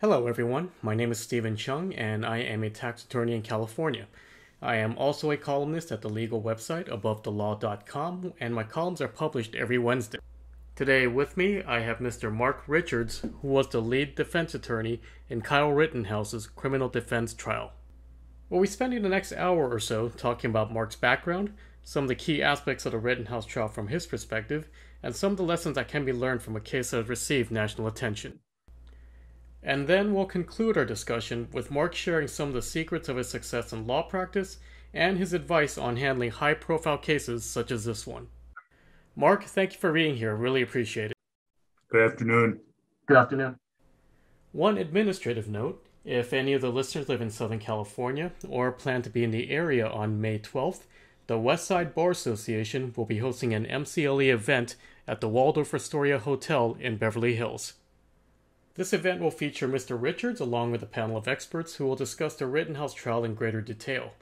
Hello, everyone. My name is Steven Chung, and I am a tax attorney in California. I am also a columnist at the legal website abovethelaw.com, and my columns are published every Wednesday. Today, with me, I have Mr. Mark Richards, who was the lead defense attorney in Kyle Rittenhouse's criminal defense trial. We'll be spending the next hour or so talking about Mark's background, some of the key aspects of the Rittenhouse trial from his perspective, and some of the lessons that can be learned from a case that has received national attention. And then we'll conclude our discussion with Mark sharing some of the secrets of his success in law practice and his advice on handling high profile cases such as this one. Mark, thank you for being here. Really appreciate it. Good afternoon. Good afternoon. One administrative note if any of the listeners live in Southern California or plan to be in the area on May 12th, the Westside Bar Association will be hosting an MCLE event at the Waldorf Astoria Hotel in Beverly Hills. This event will feature Mr. Richards along with a panel of experts who will discuss the Rittenhouse trial in greater detail.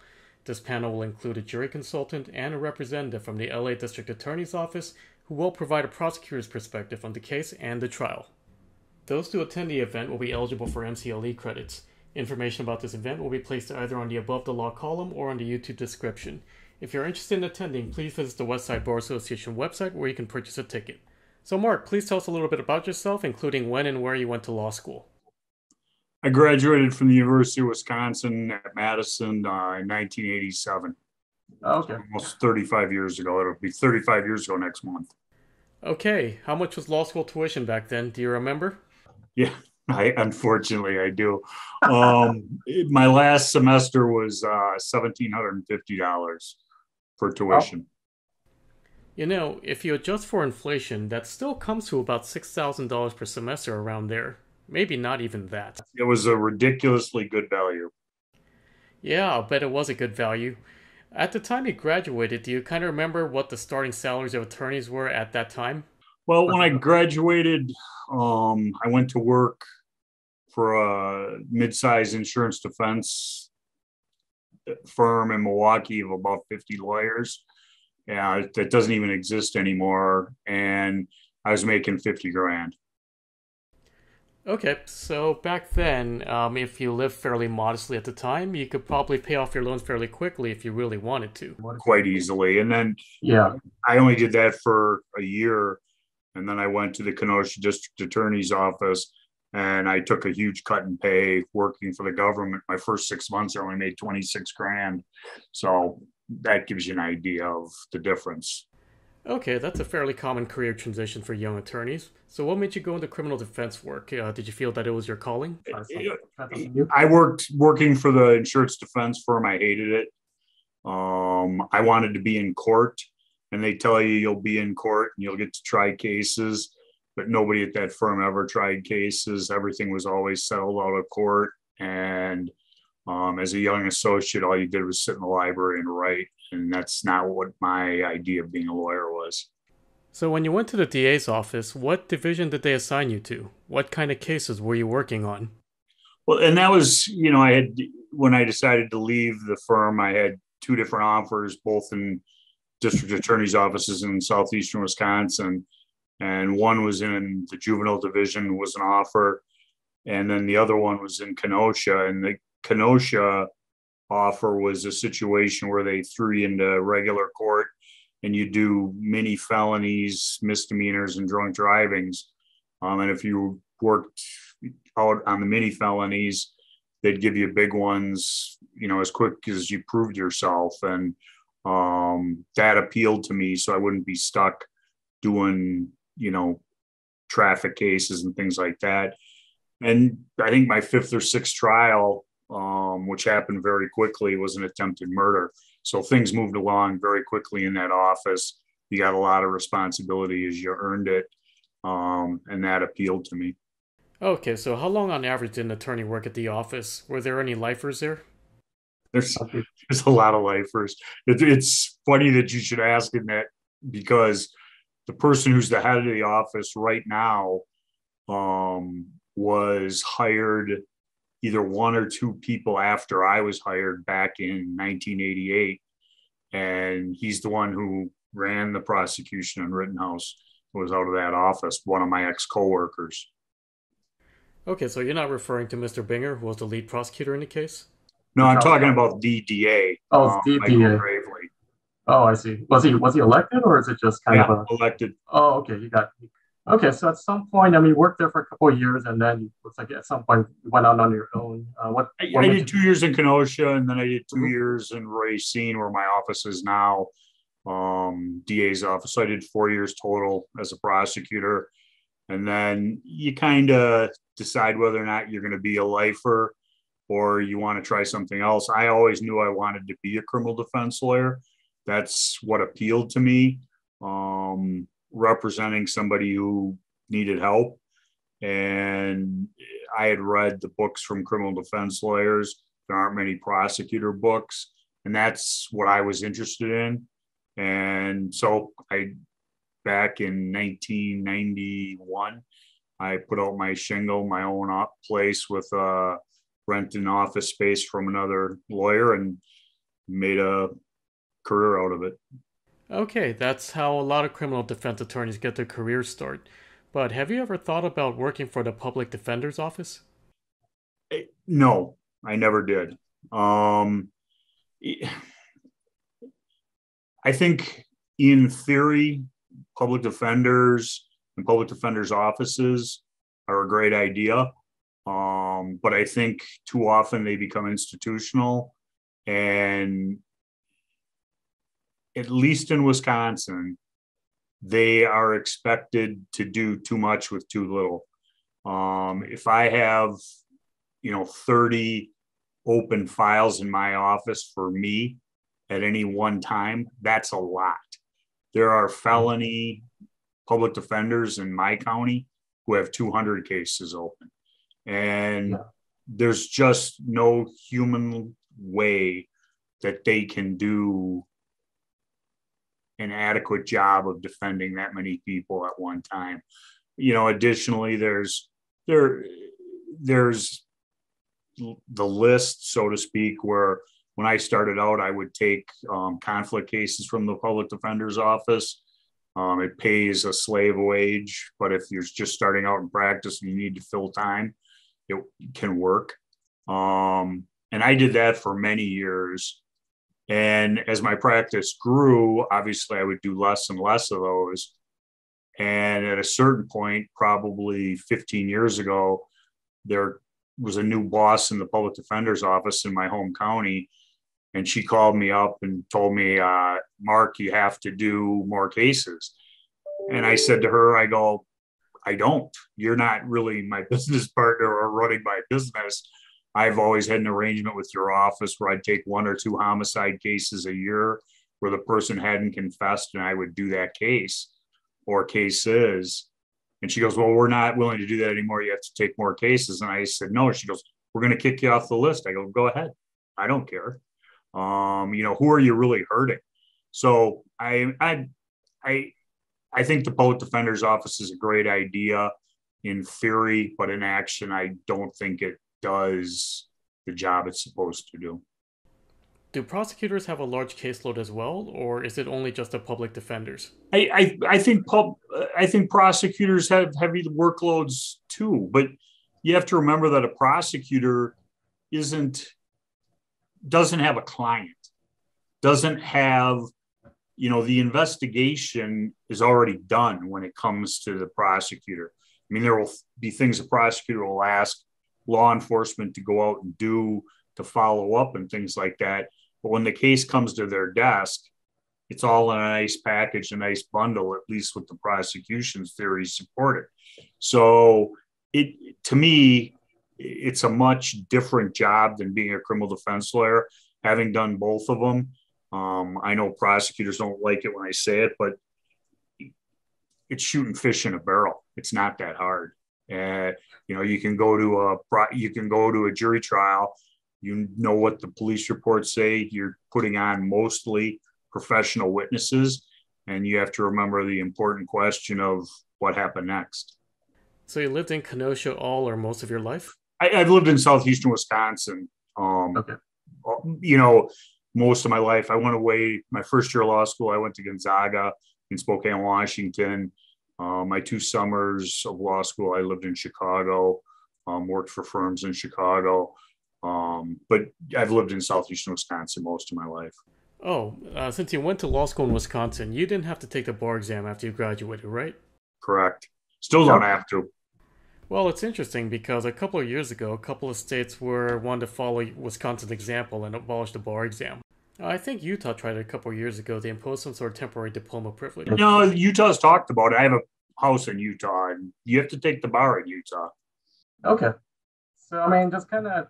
This panel will include a jury consultant and a representative from the LA District Attorney's Office who will provide a prosecutor's perspective on the case and the trial. Those who attend the event will be eligible for MCLE credits. Information about this event will be placed either on the Above the Law column or on the YouTube description. If you're interested in attending, please visit the Westside Bar Association website where you can purchase a ticket. So, Mark, please tell us a little bit about yourself, including when and where you went to law school. I graduated from the University of Wisconsin at Madison uh, in 1987. okay. Almost 35 years ago. It'll be 35 years ago next month. Okay. How much was law school tuition back then? Do you remember? Yeah, I unfortunately I do. Um, my last semester was uh, $1,750 for tuition. You know, if you adjust for inflation, that still comes to about $6,000 per semester around there. Maybe not even that. It was a ridiculously good value. Yeah, I'll bet it was a good value. At the time you graduated, do you kind of remember what the starting salaries of attorneys were at that time? Well, when I graduated, um, I went to work for a mid-sized insurance defense firm in Milwaukee of about 50 lawyers yeah, that doesn't even exist anymore. And I was making 50 grand. Okay, so back then, um, if you lived fairly modestly at the time, you could probably pay off your loans fairly quickly if you really wanted to. Quite easily. And then yeah, I only did that for a year. And then I went to the Kenosha District Attorney's Office and I took a huge cut in pay working for the government. My first six months, I only made 26 grand. So that gives you an idea of the difference. Okay, that's a fairly common career transition for young attorneys. So, what made you go into criminal defense work? Uh, did you feel that it was your calling? I worked working for the insurance defense firm. I hated it. Um, I wanted to be in court, and they tell you you'll be in court and you'll get to try cases, but nobody at that firm ever tried cases. Everything was always settled out of court, and um, as a young associate, all you did was sit in the library and write, and that's not what my idea of being a lawyer was. So, when you went to the DA's office, what division did they assign you to? What kind of cases were you working on? Well, and that was, you know, I had, when I decided to leave the firm, I had two different offers, both in district attorney's offices in southeastern Wisconsin. And one was in the juvenile division, was an offer. And then the other one was in Kenosha. And the Kenosha offer was a situation where they threw you into regular court and you do mini felonies, misdemeanors, and drunk drivings. Um, and if you worked out on the mini felonies, they'd give you big ones, you know, as quick as you proved yourself. And um, that appealed to me. So I wouldn't be stuck doing, you know, traffic cases and things like that. And I think my fifth or sixth trial, um, which happened very quickly, was an attempted murder. So things moved along very quickly in that office. You got a lot of responsibility as you earned it, um, and that appealed to me. Okay, so how long on average did an attorney work at the office? Were there any lifers there? There's there's a lot of lifers. It, it's funny that you should ask in that because the person who's the head of the office right now um, was hired either one or two people after I was hired back in 1988. And he's the one who ran the prosecution in Rittenhouse, was out of that office, one of my ex coworkers. Okay, so you're not referring to Mr. Binger, who was the lead prosecutor in the case? No, I'm talking about the DA. Oh, um, the Michael DA. Graveley. Oh, I see. Was he was he elected or is it just kind Yeah, of a? elected. Oh, okay. You got. Okay, so at some point, I mean, you worked there for a couple of years, and then looks like at some point you went out on your own. Uh, what? I, I did two years in Kenosha, and then I did 2 Mhm. years in Racine, where my office is now, um, DA's office. So I did four years total as a prosecutor, and then you kind of decide whether or not you're going to be a lifer or you want to try something else. I always knew I wanted to be a criminal defense lawyer. That's what appealed to me. Um, representing somebody who needed help and I had read the books from criminal defense lawyers. There aren't many prosecutor books, and that's what I was interested in. And so I, back in 1991, I put out my shingle, my own op place with uh, rent an office space from another lawyer, and made a career out of it. Okay, that's how a lot of criminal defense attorneys get their career start. But have you ever thought about working for the public defender's office? Eh, No, I never did. Um, I think in theory, public defenders and public defenders' offices are a great idea. Um, but I think too often they become institutional and at least in Wisconsin, they are expected to do too much with too little. Um, if I have you know 30 open files in my office for me at any one time that's a lot there are felony public defenders in my county who have 200 cases open and Yeah. there's just no human way that they can do an adequate job of defending that many people at one time you know additionally there's there there's the list, so to speak, where when I started out, I would take um, conflict cases from the public defender's office. Um, it pays a slave wage, but if you're just starting out in practice and you need to fill time, it can work. Um, and I did that for many years. And as my practice grew, obviously I would do less and less of those. And at a certain point, probably 15 years ago, there was a new boss in the public defender's office in my home county. And she called me up and told me, uh, Mark, you have to do more cases. And I said to her, I go, I don't. You're not really my business partner or running my business. I've always had an arrangement with your office where I'd take one or two homicide cases a year where the person hadn't confessed and I would do that case or cases. And she goes, Well, we're not willing to do that anymore. You have to take more cases. And I said, No. She goes, We're going to kick you off the list. I go, Go ahead. I don't care. Um, you know, who are you really hurting? So I, I, I, I think the public defender's office is a great idea in theory, but in action, I don't think it does the job it's supposed to do. Do prosecutors have a large caseload as well, or is it only just the public defenders? I, I, I think pub, I think prosecutors have heavy workloads too, but you have to remember that a prosecutor isn't doesn't have a client, doesn't have, you know, the investigation is already done when it comes to the prosecutor. I mean, there will be things the prosecutor will ask law enforcement to go out and do to follow up and things like that. But when the case comes to their desk, it's all in a nice package, a nice bundle, at least with the prosecution's theory supported. So it to me, it's a much different job than being a criminal defense lawyer. Having done both of them, um, I know prosecutors don't like it when I say it, but it's shooting fish in a barrel. It's not that hard. Uh, you know, you can go to a you can go to a jury trial. You know what the police reports say. You're putting on mostly professional witnesses, and you have to remember the important question of what happened next. So you lived in Kenosha all or most of your life? I, I've lived in southeastern Wisconsin. Um, Okay. You know, most of my life. I went away my first year of law school. I went to Gonzaga in Spokane, Washington. Uh, my two summers of law school, I lived in Chicago. um, worked for firms in Chicago. Um, but I've lived in southeastern Wisconsin most of my life. Oh, uh, since you went to law school in Wisconsin, you didn't have to take the bar exam after you graduated, right? Correct. Still don't have to. Well, it's interesting because a couple of years ago, a couple of states were wanting to follow Wisconsin's example and abolish the bar exam. I think Utah tried it a couple of years ago. They imposed some sort of temporary diploma privilege. No, Utah's talked about it. I have a house in Utah, and you have to take the bar in Utah. Okay. So, I mean, just kind of,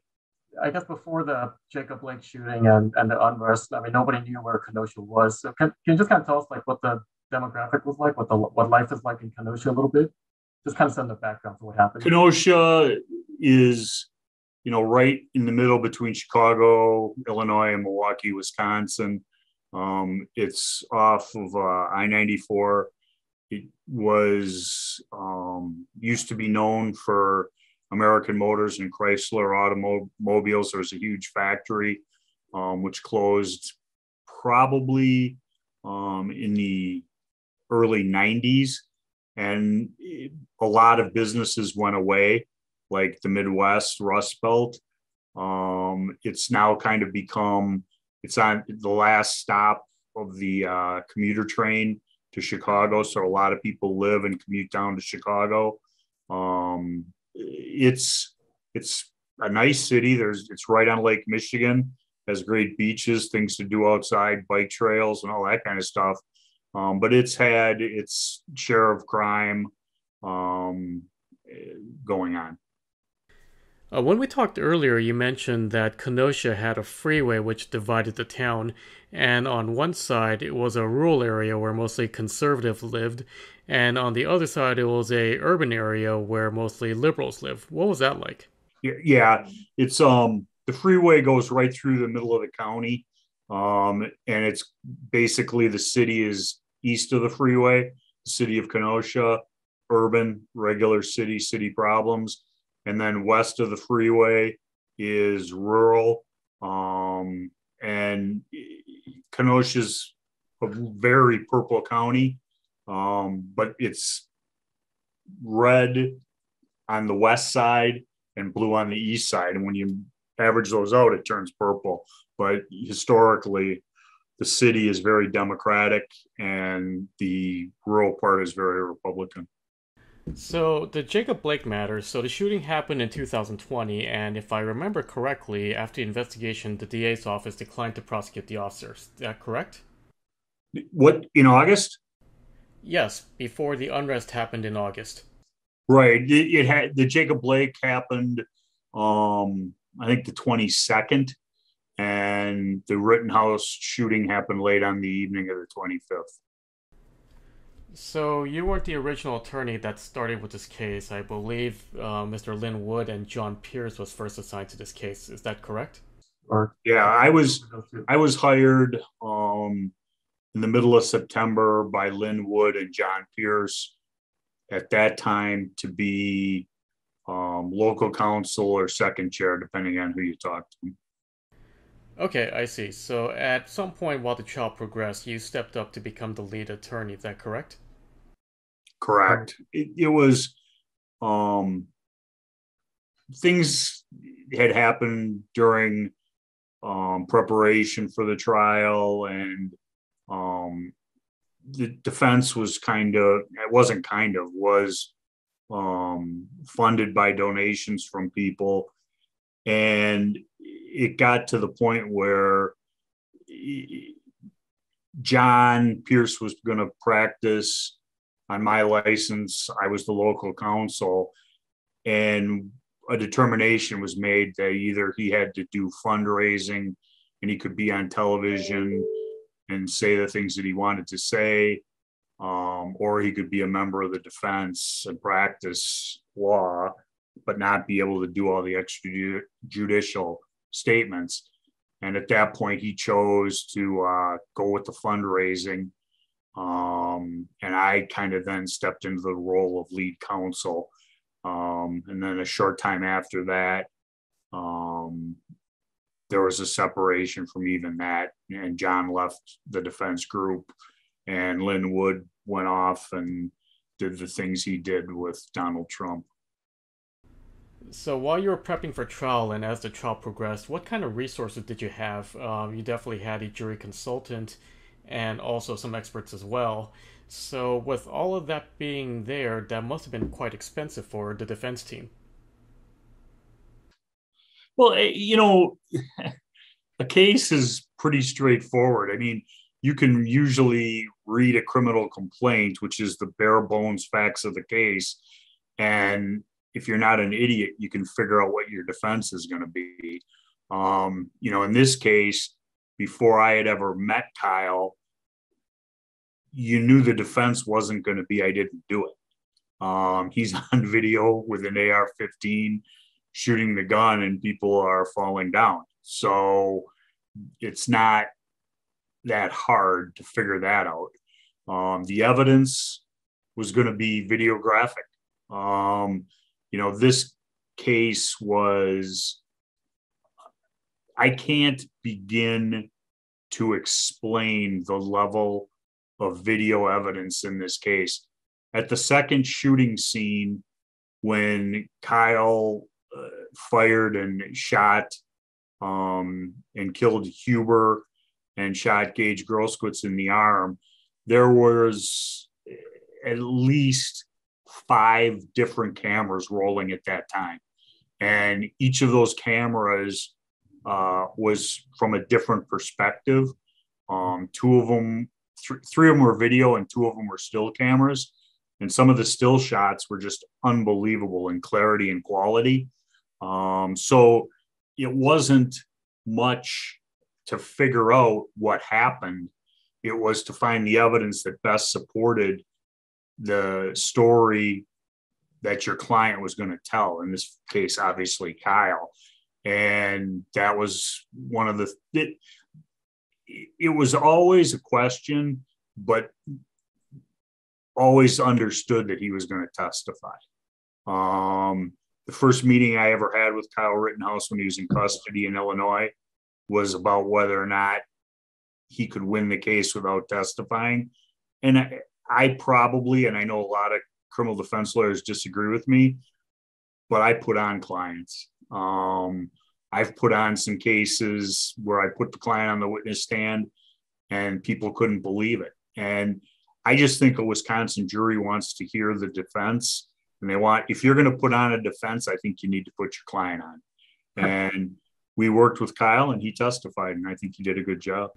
I guess before the Jacob Blake shooting and, and the unrest, I mean, nobody knew where Kenosha was. So, can, can you just kind of tell us, like, what the demographic was like, what the what life is like in Kenosha a little bit? Just kind of send the background for what happened. Kenosha is, you know, right in the middle between Chicago, Illinois, and Milwaukee, Wisconsin. Um, it's off of uh, I 94 it was um, used to be known for American Motors and Chrysler automobiles. There was a huge factory um, which closed probably um, in the early 90s. And a lot of businesses went away, like the Midwest, Rust Belt. Um, it's now kind of become, it's on the last stop of the uh, commuter train to Chicago. So a lot of people live and commute down to Chicago. Um, it's it's a nice city. There's it's right on Lake Michigan. Has great beaches, things to do outside, bike trails, and all that kind of stuff. Um, but it's had its share of crime um, going on. Uh, when we talked earlier, you mentioned that Kenosha had a freeway which divided the town, and on one side it was a rural area where mostly conservatives lived, and on the other side it was a urban area where mostly liberals live. What was that like? Yeah, it's um the freeway goes right through the middle of the county, um, and it's basically the city is east of the freeway, the city of Kenosha, urban, regular city, city problems and then west of the freeway is rural. Um, and Kenosha's a very purple county, um, but it's red on the west side and blue on the east side. And when you average those out, it turns purple. But historically, the city is very Democratic and the rural part is very Republican. So, the Jacob Blake matter. So, the shooting happened in 2020, and if I remember correctly, after the investigation, the DA's office declined to prosecute the officers. Is that correct? What, in August? Yes, before the unrest happened in August. Right. It, it had the Jacob Blake happened, um, I think the 22nd, and the Rittenhouse shooting happened late on the evening of the 25th. So you weren't the original attorney that started with this case. I believe uh, Mr. Lin Wood and John Pierce was first assigned to this case. Is that correct? Yeah, I was I was hired um, in the middle of September by Lin Wood and John Pierce at that time to be um, local counsel or second chair, depending on who you talk to. Okay, I see. So at some point while the trial progressed, you stepped up to become the lead attorney. Is that correct? Correct. It, it was um, things had happened during um, preparation for the trial, and um, the defense was kind of it wasn't kind of was um, funded by donations from people, and it got to the point where. John Pierce was going to practice on my license, I was the local counsel, and a determination was made that either he had to do fundraising and he could be on television and say the things that he wanted to say, um, or he could be a member of the defense and practice law, but not be able to do all the extrajudicial statements. And at that point, he chose to uh, go with the fundraising um, and I kind of then stepped into the role of lead counsel. Um, and then a short time after that, um, there was a separation from even that. And John left the defense group, and Lin Wood went off and did the things he did with Donald Trump. So while you were prepping for trial and as the trial progressed, what kind of resources did you have? Um, you definitely had a jury consultant and also some experts as well. So with all of that being there, that must have been quite expensive for the defense team. Well, eh, you know, a case is pretty straightforward. I mean, you can usually read a criminal complaint, which is the bare bones facts of the case, and if you're not an idiot, you can figure out what your defense is going to be. Um, you know, in this case, before I had ever met Kyle, you knew the defense wasn't going to be I didn't do it. Um, he's on video with an AR 15 shooting the gun and people are falling down. So it's not that hard to figure that out. Um, the evidence was going to be videographic. Um, you know, this case was, I can't begin to explain the level of video evidence in this case. At the second shooting scene, when Kyle uh, fired and shot um, and killed Huber and shot Gage Grosskreutz in the arm, there was at least five different cameras rolling at that time. And each of those cameras uh, was from a different perspective. Um, two of them, th- three of them were video, and two of them were still cameras. And some of the still shots were just unbelievable in clarity and quality. Um, so it wasn't much to figure out what happened. It was to find the evidence that best supported the story that your client was going to tell. In this case, obviously Kyle, and that was one of the. It, it was always a question, but always understood that he was going to testify. Um, the first meeting I ever had with Kyle Rittenhouse when he was in custody in Illinois was about whether or not he could win the case without testifying. And I, I probably, and I know a lot of criminal defense lawyers disagree with me, but I put on clients. Um, I've put on some cases where I put the client on the witness stand and people couldn't believe it. And I just think a Wisconsin jury wants to hear the defense and they want, if you're going to put on a defense, I think you need to put your client on. And we worked with Kyle and he testified, and I think he did a good job.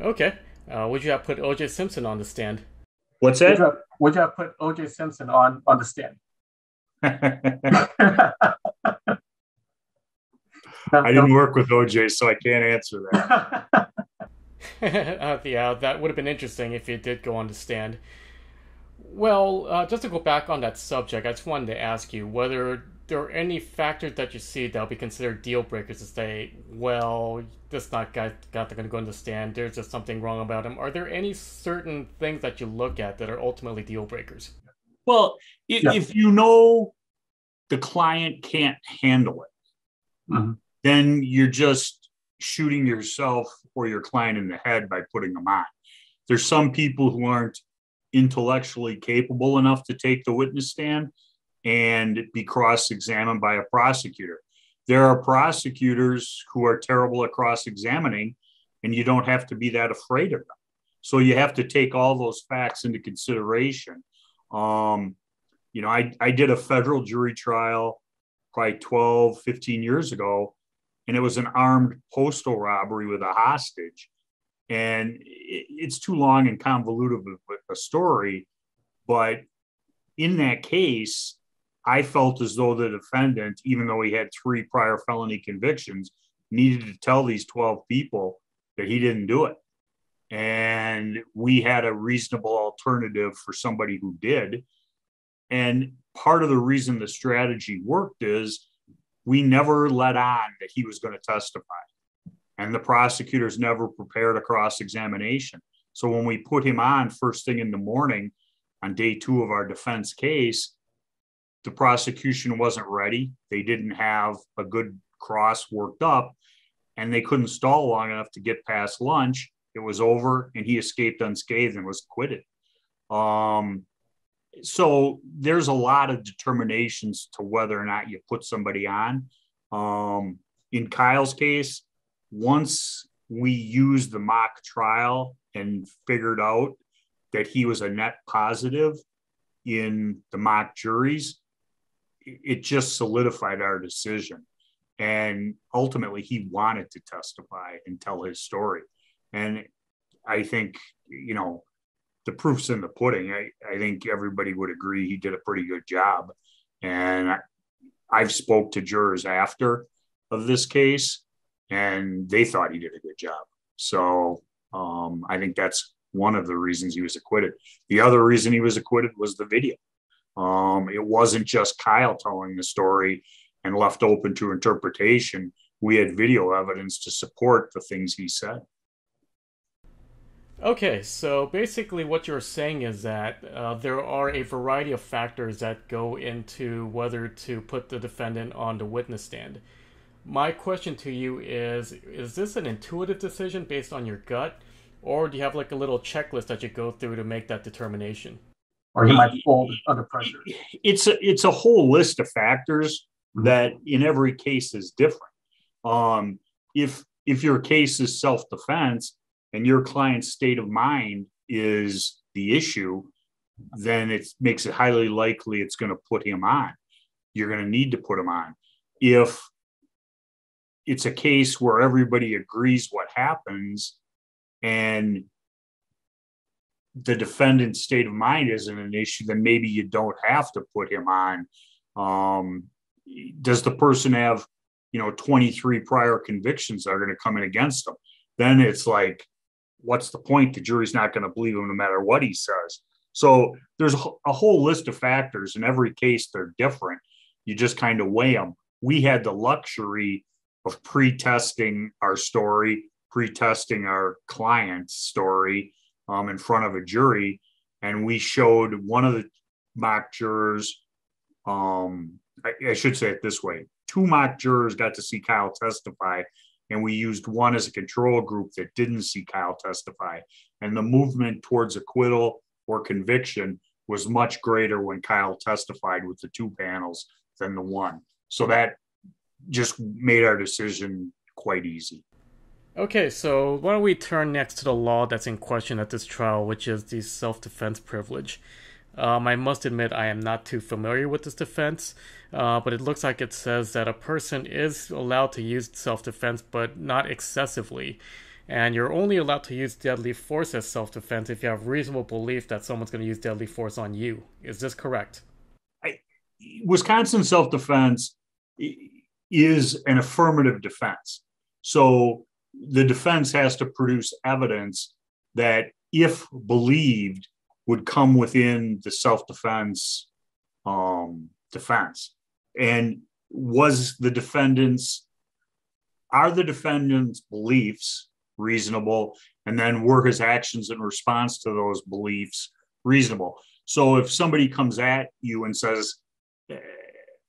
Okay. Uh, would you have put OJ Simpson on the stand? What's that? Would you have, would you have put OJ Simpson on on the stand? I didn't work with OJ, so I can't answer that. uh, yeah, that would have been interesting if he did go on the stand. Well, uh, just to go back on that subject, I just wanted to ask you whether there are any factors that you see that will be considered deal breakers to say, well, this not guy got going to go on the stand. There's just something wrong about him. Are there any certain things that you look at that are ultimately deal breakers? Well, if, yeah. if you know the client can't handle it, mm-hmm. Then you're just shooting yourself or your client in the head by putting them on. There's some people who aren't intellectually capable enough to take the witness stand and be cross examined by a prosecutor. There are prosecutors who are terrible at cross examining, and you don't have to be that afraid of them. So you have to take all those facts into consideration. Um, you know, I, I did a federal jury trial probably 12, 15 years ago, and it was an armed postal robbery with a hostage. And it, it's too long and convoluted of a story, but in that case, I felt as though the defendant, even though he had three prior felony convictions, needed to tell these 12 people that he didn't do it. And we had a reasonable alternative for somebody who did. And part of the reason the strategy worked is we never let on that he was going to testify. And the prosecutors never prepared a cross examination. So when we put him on first thing in the morning on day two of our defense case, the prosecution wasn't ready. They didn't have a good cross worked up and they couldn't stall long enough to get past lunch. It was over and he escaped unscathed and was acquitted. Um, so there's a lot of determinations to whether or not you put somebody on. Um, in Kyle's case, once we used the mock trial and figured out that he was a net positive in the mock juries, it just solidified our decision. And ultimately, he wanted to testify and tell his story. And I think, you know, the proof's in the pudding. I, I think everybody would agree he did a pretty good job. And I, I've spoke to jurors after of this case, and they thought he did a good job. So um, I think that's one of the reasons he was acquitted. The other reason he was acquitted was the video. Um, it wasn't just Kyle telling the story and left open to interpretation. We had video evidence to support the things he said. Okay, so basically, what you're saying is that uh, there are a variety of factors that go into whether to put the defendant on the witness stand. My question to you is Is this an intuitive decision based on your gut, or do you have like a little checklist that you go through to make that determination? Or you might fold under pressure. It's a, it's a whole list of factors that in every case is different. Um, if if your case is self defense, and your client's state of mind is the issue, then it makes it highly likely it's going to put him on. You're going to need to put him on. If it's a case where everybody agrees what happens and the defendant's state of mind isn't an issue, then maybe you don't have to put him on. Um, does the person have, you know, 23 prior convictions that are going to come in against them? Then it's like, what's the point? The jury's not going to believe him no matter what he says. So there's a whole list of factors. In every case, they're different. You just kind of weigh them. We had the luxury of pre-testing our story, pre-testing our client's story um, in front of a jury, and we showed one of the mock jurors. Um, I, I should say it this way: two mock jurors got to see Kyle testify, and we used one as a control group that didn't see Kyle testify. And the movement towards acquittal or conviction was much greater when Kyle testified with the two panels than the one. So that just made our decision quite easy. Okay, so why don't we turn next to the law that's in question at this trial, which is the self defense privilege. Um, I must admit, I am not too familiar with this defense, uh, but it looks like it says that a person is allowed to use self defense, but not excessively. And you're only allowed to use deadly force as self defense if you have reasonable belief that someone's going to use deadly force on you. Is this correct? I, Wisconsin self defense is an affirmative defense. So the defense has to produce evidence that, if believed, would come within the self-defense um, defense. And was the defendant's are the defendant's beliefs reasonable? And then were his actions in response to those beliefs reasonable? So if somebody comes at you and says, eh,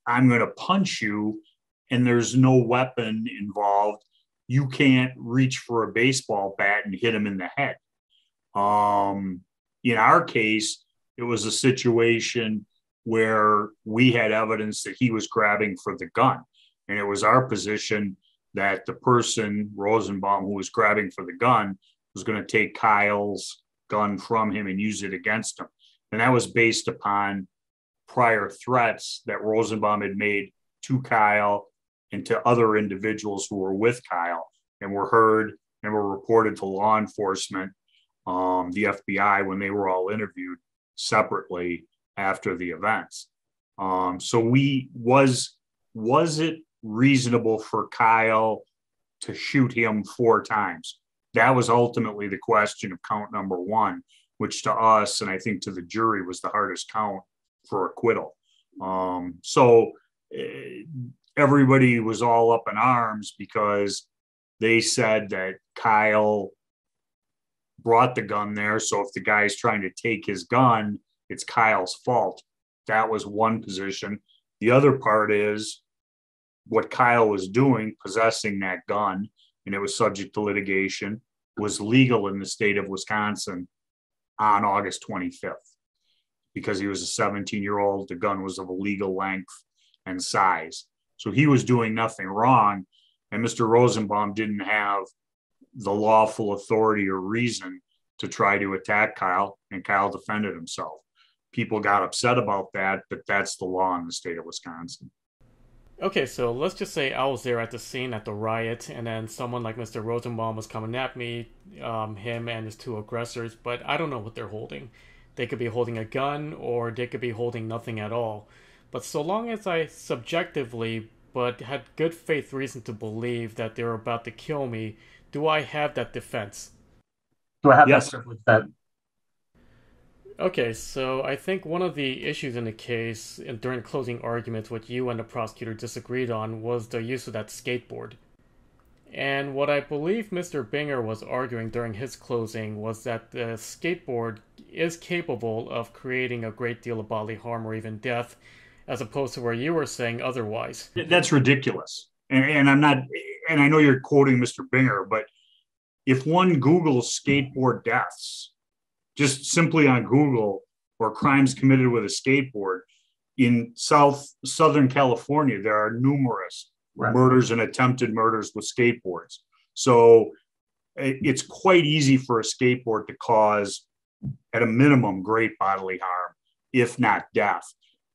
I'm going to punch you, and there's no weapon involved, you can't reach for a baseball bat and hit him in the head. Um, in our case, it was a situation where we had evidence that he was grabbing for the gun. And it was our position that the person, Rosenbaum, who was grabbing for the gun, was going to take Kyle's gun from him and use it against him. And that was based upon prior threats that Rosenbaum had made to Kyle and to other individuals who were with Kyle and were heard and were reported to law enforcement um, the FBI when they were all interviewed separately after the events. Um, so we was was it reasonable for Kyle to shoot him four times? That was ultimately the question of count number one, which to us and I think to the jury was the hardest count for acquittal. Um, so uh, everybody was all up in arms because they said that Kyle brought the gun there. So if the guy's trying to take his gun, it's Kyle's fault. That was one position. The other part is what Kyle was doing, possessing that gun, and it was subject to litigation, was legal in the state of Wisconsin on August 25th. because he was a 17 year old. The gun was of a legal length and size. So he was doing nothing wrong. And Mr. Rosenbaum didn't have the lawful authority or reason to try to attack Kyle, and Kyle defended himself. People got upset about that, but that's the law in the state of Wisconsin. Okay, so let's just say I was there at the scene at the riot, and then someone like Mr. Rosenbaum was coming at me, um, him and his two aggressors, but I don't know what they're holding. They could be holding a gun, or they could be holding nothing at all. But so long as I subjectively, but had good faith reason to believe that they were about to kill me, do I have that defense? Do I have yes. that privilege that Okay, so I think one of the issues in the case during closing arguments, what you and the prosecutor disagreed on, was the use of that skateboard. And what I believe Mr. Binger was arguing during his closing was that the skateboard is capable of creating a great deal of bodily harm or even death, as opposed to where you were saying otherwise. That's ridiculous. And, and I'm not, and I know you're quoting Mr. Binger, but if one Googles skateboard deaths, just simply on Google or crimes committed with a skateboard in South Southern California, there are numerous right. murders and attempted murders with skateboards. So eh, it's quite easy for a skateboard to cause, at a minimum, great bodily harm, if not death.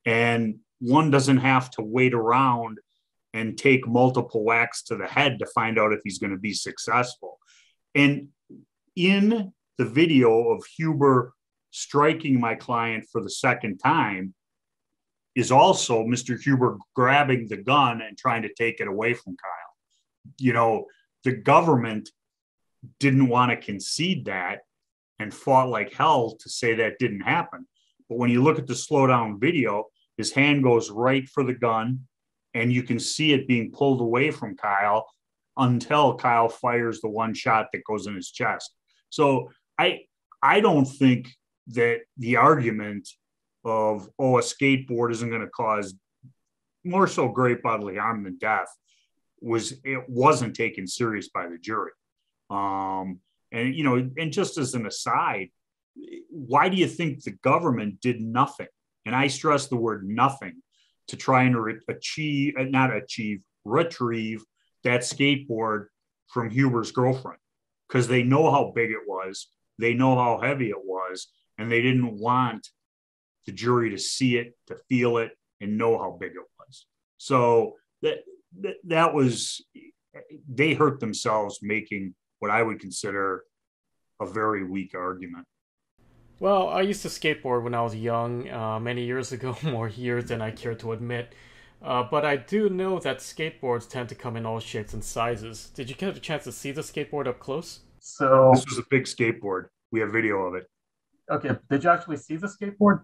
And one doesn't have to wait around and take multiple whacks to the head to find out if he's going to be successful. And in the video of Huber striking my client for the second time is also Mr. Huber grabbing the gun and trying to take it away from Kyle. You know, the government didn't want to concede that and fought like hell to say that didn't happen. But when you look at the slowdown video, his hand goes right for the gun, and you can see it being pulled away from Kyle until Kyle fires the one shot that goes in his chest. So I I don't think that the argument of oh a skateboard isn't going to cause more so great bodily harm than death was it wasn't taken serious by the jury. Um, and you know, and just as an aside, why do you think the government did nothing? And I stress the word nothing to try and re- achieve, uh, not achieve, retrieve that skateboard from Huber's girlfriend because they know how big it was they know how heavy it was, and they didn't want the jury to see it, to feel it, and know how big it was. So that that, that was they hurt themselves making what I would consider a very weak argument. Well, I used to skateboard when I was young, uh, many years ago, more years than I care to admit. Uh, but I do know that skateboards tend to come in all shapes and sizes. Did you get a chance to see the skateboard up close? So this was a big skateboard. We have video of it. Okay. Did you actually see the skateboard?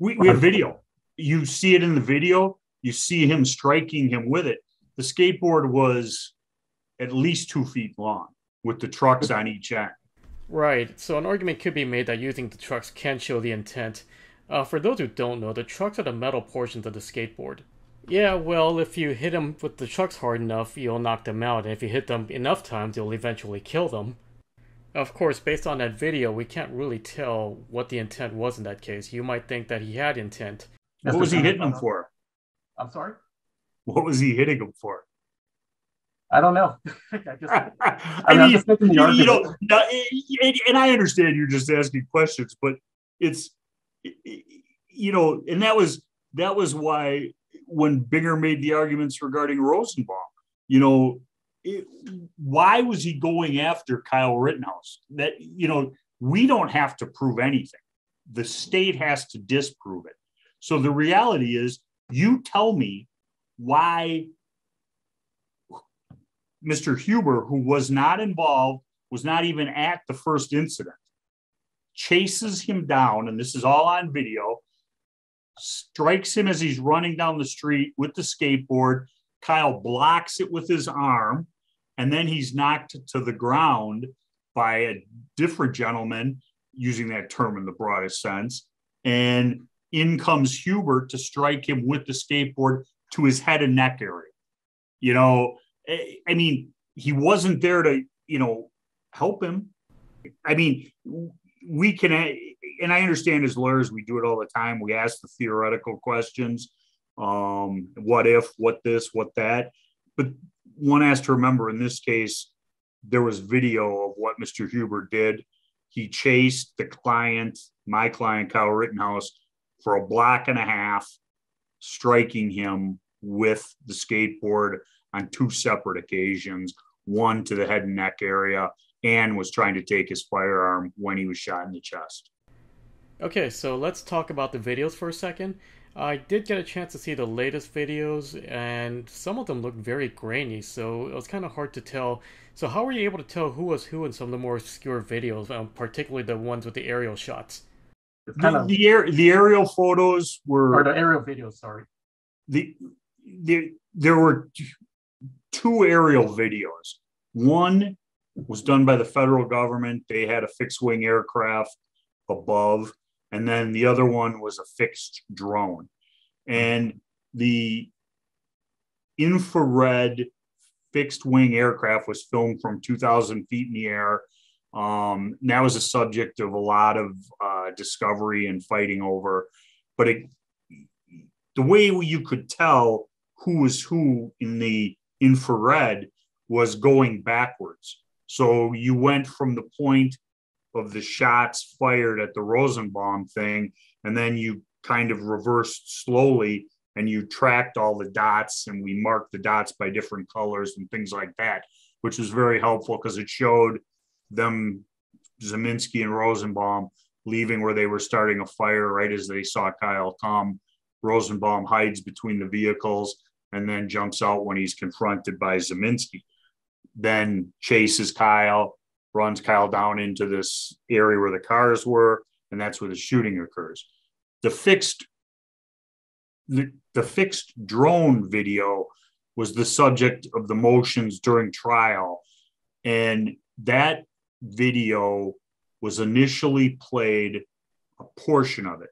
We, we have video. You see it in the video. You see him striking him with it. The skateboard was at least two feet long with the trucks on each end. Right. So an argument could be made that using the trucks can show the intent. Uh, for those who don't know, the trucks are the metal portions of the skateboard. Yeah, well, if you hit them with the trucks hard enough, you'll knock them out. And if you hit them enough times, you'll eventually kill them. Of course, based on that video, we can't really tell what the intent was in that case. You might think that he had intent. What was he hitting them for? I'm sorry? What was he hitting them for? I don't know. I just, I mean, just you, you know, and I understand you're just asking questions, but it's, you know, and that was that was why when Binger made the arguments regarding Rosenbaum, you know, it, why was he going after Kyle Rittenhouse? That you know, we don't have to prove anything. The state has to disprove it. So the reality is, you tell me why Mr. Huber, who was not involved, was not even at the first incident, chases him down, and this is all on video, strikes him as he's running down the street with the skateboard. Kyle blocks it with his arm and then he's knocked to the ground by a different gentleman, using that term in the broadest sense. And in comes Hubert to strike him with the skateboard to his head and neck area. You know, I mean, he wasn't there to, you know, help him. I mean, we can, and I understand as lawyers, we do it all the time. We ask the theoretical questions. Um, what if, what this, what that. But one has to remember in this case, there was video of what Mr. Huber did. He chased the client, my client, Kyle Rittenhouse, for a block and a half, striking him with the skateboard on two separate occasions, one to the head and neck area, and was trying to take his firearm when he was shot in the chest. Okay, so let's talk about the videos for a second. I did get a chance to see the latest videos, and some of them looked very grainy, so it was kind of hard to tell. So, how were you able to tell who was who in some of the more obscure videos, um, particularly the ones with the aerial shots? The, of, the, air, the aerial photos were. Or the aerial videos, sorry. The, the, there were two aerial videos. One was done by the federal government, they had a fixed wing aircraft above and then the other one was a fixed drone. And the infrared fixed wing aircraft was filmed from 2,000 feet in the air. Um, that was a subject of a lot of uh, discovery and fighting over. But it, the way you could tell who was who in the infrared was going backwards. So you went from the point of the shots fired at the Rosenbaum thing, and then you kind of reversed slowly and you tracked all the dots and we marked the dots by different colors and things like that, which was very helpful because it showed them Ziminski and Rosenbaum leaving where they were starting a fire right as they saw Kyle come. Rosenbaum hides between the vehicles and then jumps out when he's confronted by Ziminski. Then chases Kyle, runs Kyle down into this area where the cars were, and that's where the shooting occurs. The fixed the, the fixed drone video was the subject of the motions during trial. And that video was initially played, a portion of it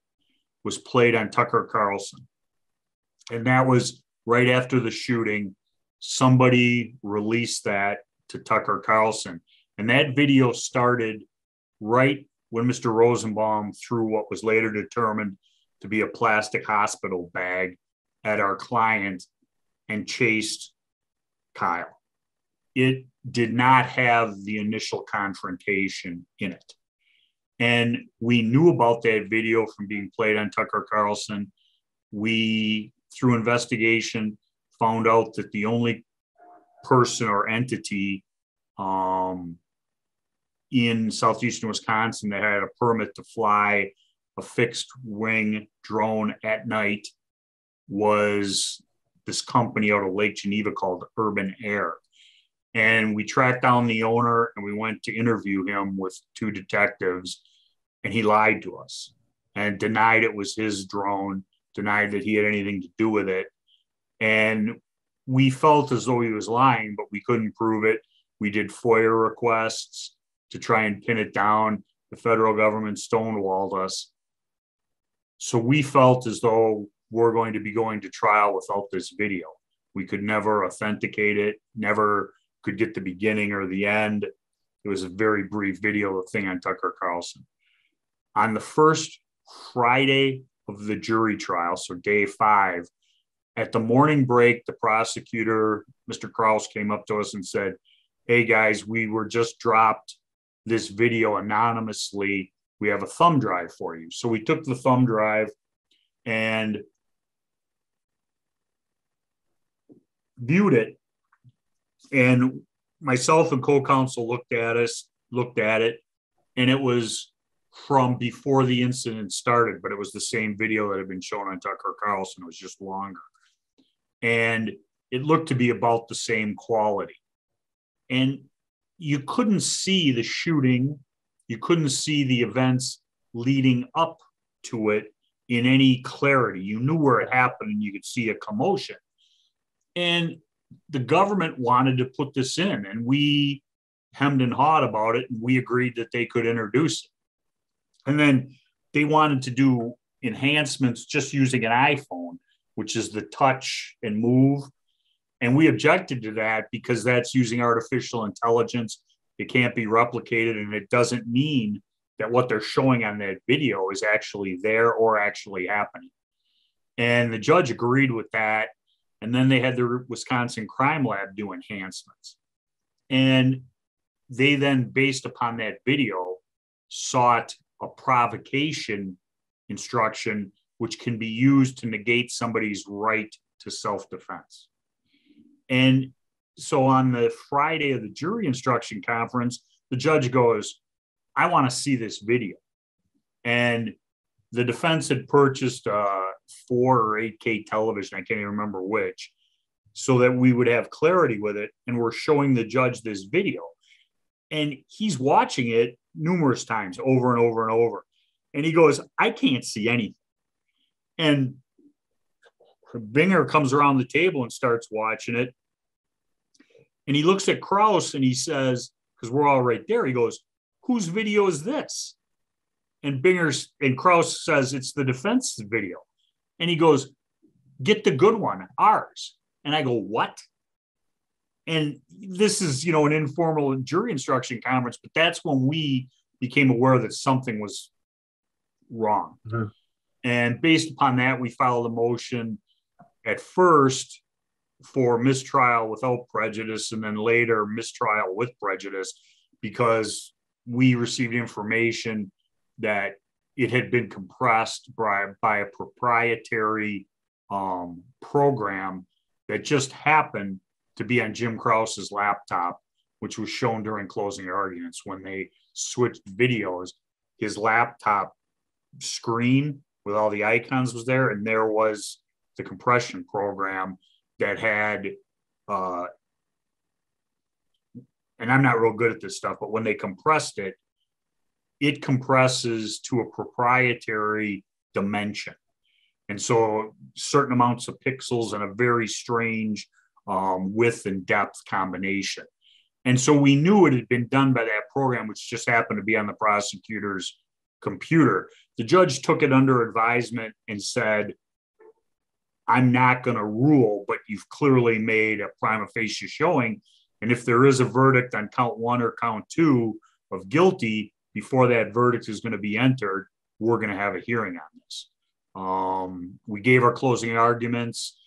was played on Tucker Carlson. And that was right after the shooting. Somebody released that to Tucker Carlson. And that video started right when Mr. Rosenbaum threw what was later determined to be a plastic hospital bag at our client and chased Kyle. It did not have the initial confrontation in it. And we knew about that video from being played on Tucker Carlson. We, through investigation, found out that the only person or entity um, in southeastern Wisconsin that had a permit to fly a fixed wing drone at night was this company out of Lake Geneva called Urban Air. And we tracked down the owner and we went to interview him with two detectives, and he lied to us and denied it was his drone, denied that he had anything to do with it. And we felt as though he was lying, but we couldn't prove it. We did FOIA requests to try and pin it down. The federal government stonewalled us. So we felt as though we're going to be going to trial without this video. We could never authenticate it, never could get the beginning or the end. It was a very brief video thing on Tucker Carlson. On the first Friday of the jury trial, so day five, at the morning break, the prosecutor, Mr. Kraus, came up to us and said, Hey guys, we were just dropped this video anonymously. We have a thumb drive for you. So we took the thumb drive and viewed it. And myself and co-counsel looked at us, looked at it, and it was from before the incident started, but it was the same video that had been shown on Tucker Carlson. It was just longer. And it looked to be about the same quality. And you couldn't see the shooting, you couldn't see the events leading up to it in any clarity. You knew where it happened and you could see a commotion. And the government wanted to put this in, and we hemmed and hawed about it, and we agreed that they could introduce it. And then they wanted to do enhancements just using an iPhone, which is the touch and move. And we objected to that because that's using artificial intelligence. It can't be replicated, and it doesn't mean that what they're showing on that video is actually there or actually happening. And the judge agreed with that. And then they had the Wisconsin Crime Lab do enhancements. And they then, based upon that video, sought a provocation instruction, which can be used to negate somebody's right to self defense. And so on the Friday of the jury instruction conference, the judge goes, I want to see this video. And the defense had purchased a four or 8K television, I can't even remember which, so that we would have clarity with it. And we're showing the judge this video. And he's watching it numerous times over and over and over. And he goes, I can't see anything. And Binger comes around the table and starts watching it. And he looks at Kraus and he says, because we're all right there, he goes, Whose video is this? And Bingers and Kraus says it's the defense video. And he goes, Get the good one, ours. And I go, What? And this is, you know, an informal jury instruction conference, but that's when we became aware that something was wrong. Mm-hmm. And based upon that, we filed a motion at first for mistrial without prejudice and then later mistrial with prejudice because we received information that it had been compressed by, by a proprietary um, program that just happened to be on Jim Kraus's laptop, which was shown during closing arguments when they switched videos. His laptop screen with all the icons was there, and there was the compression program that had uh, and I'm not real good at this stuff, but when they compressed it, it compresses to a proprietary dimension. And so certain amounts of pixels and a very strange um, width and depth combination. And so we knew it had been done by that program, which just happened to be on the prosecutor's computer. The judge took it under advisement and said, I'm not going to rule, but you've clearly made a prima facie showing and if there is a verdict on count one or count two of guilty before that verdict is going to be entered, we're going to have a hearing on this. Um, we gave our closing arguments.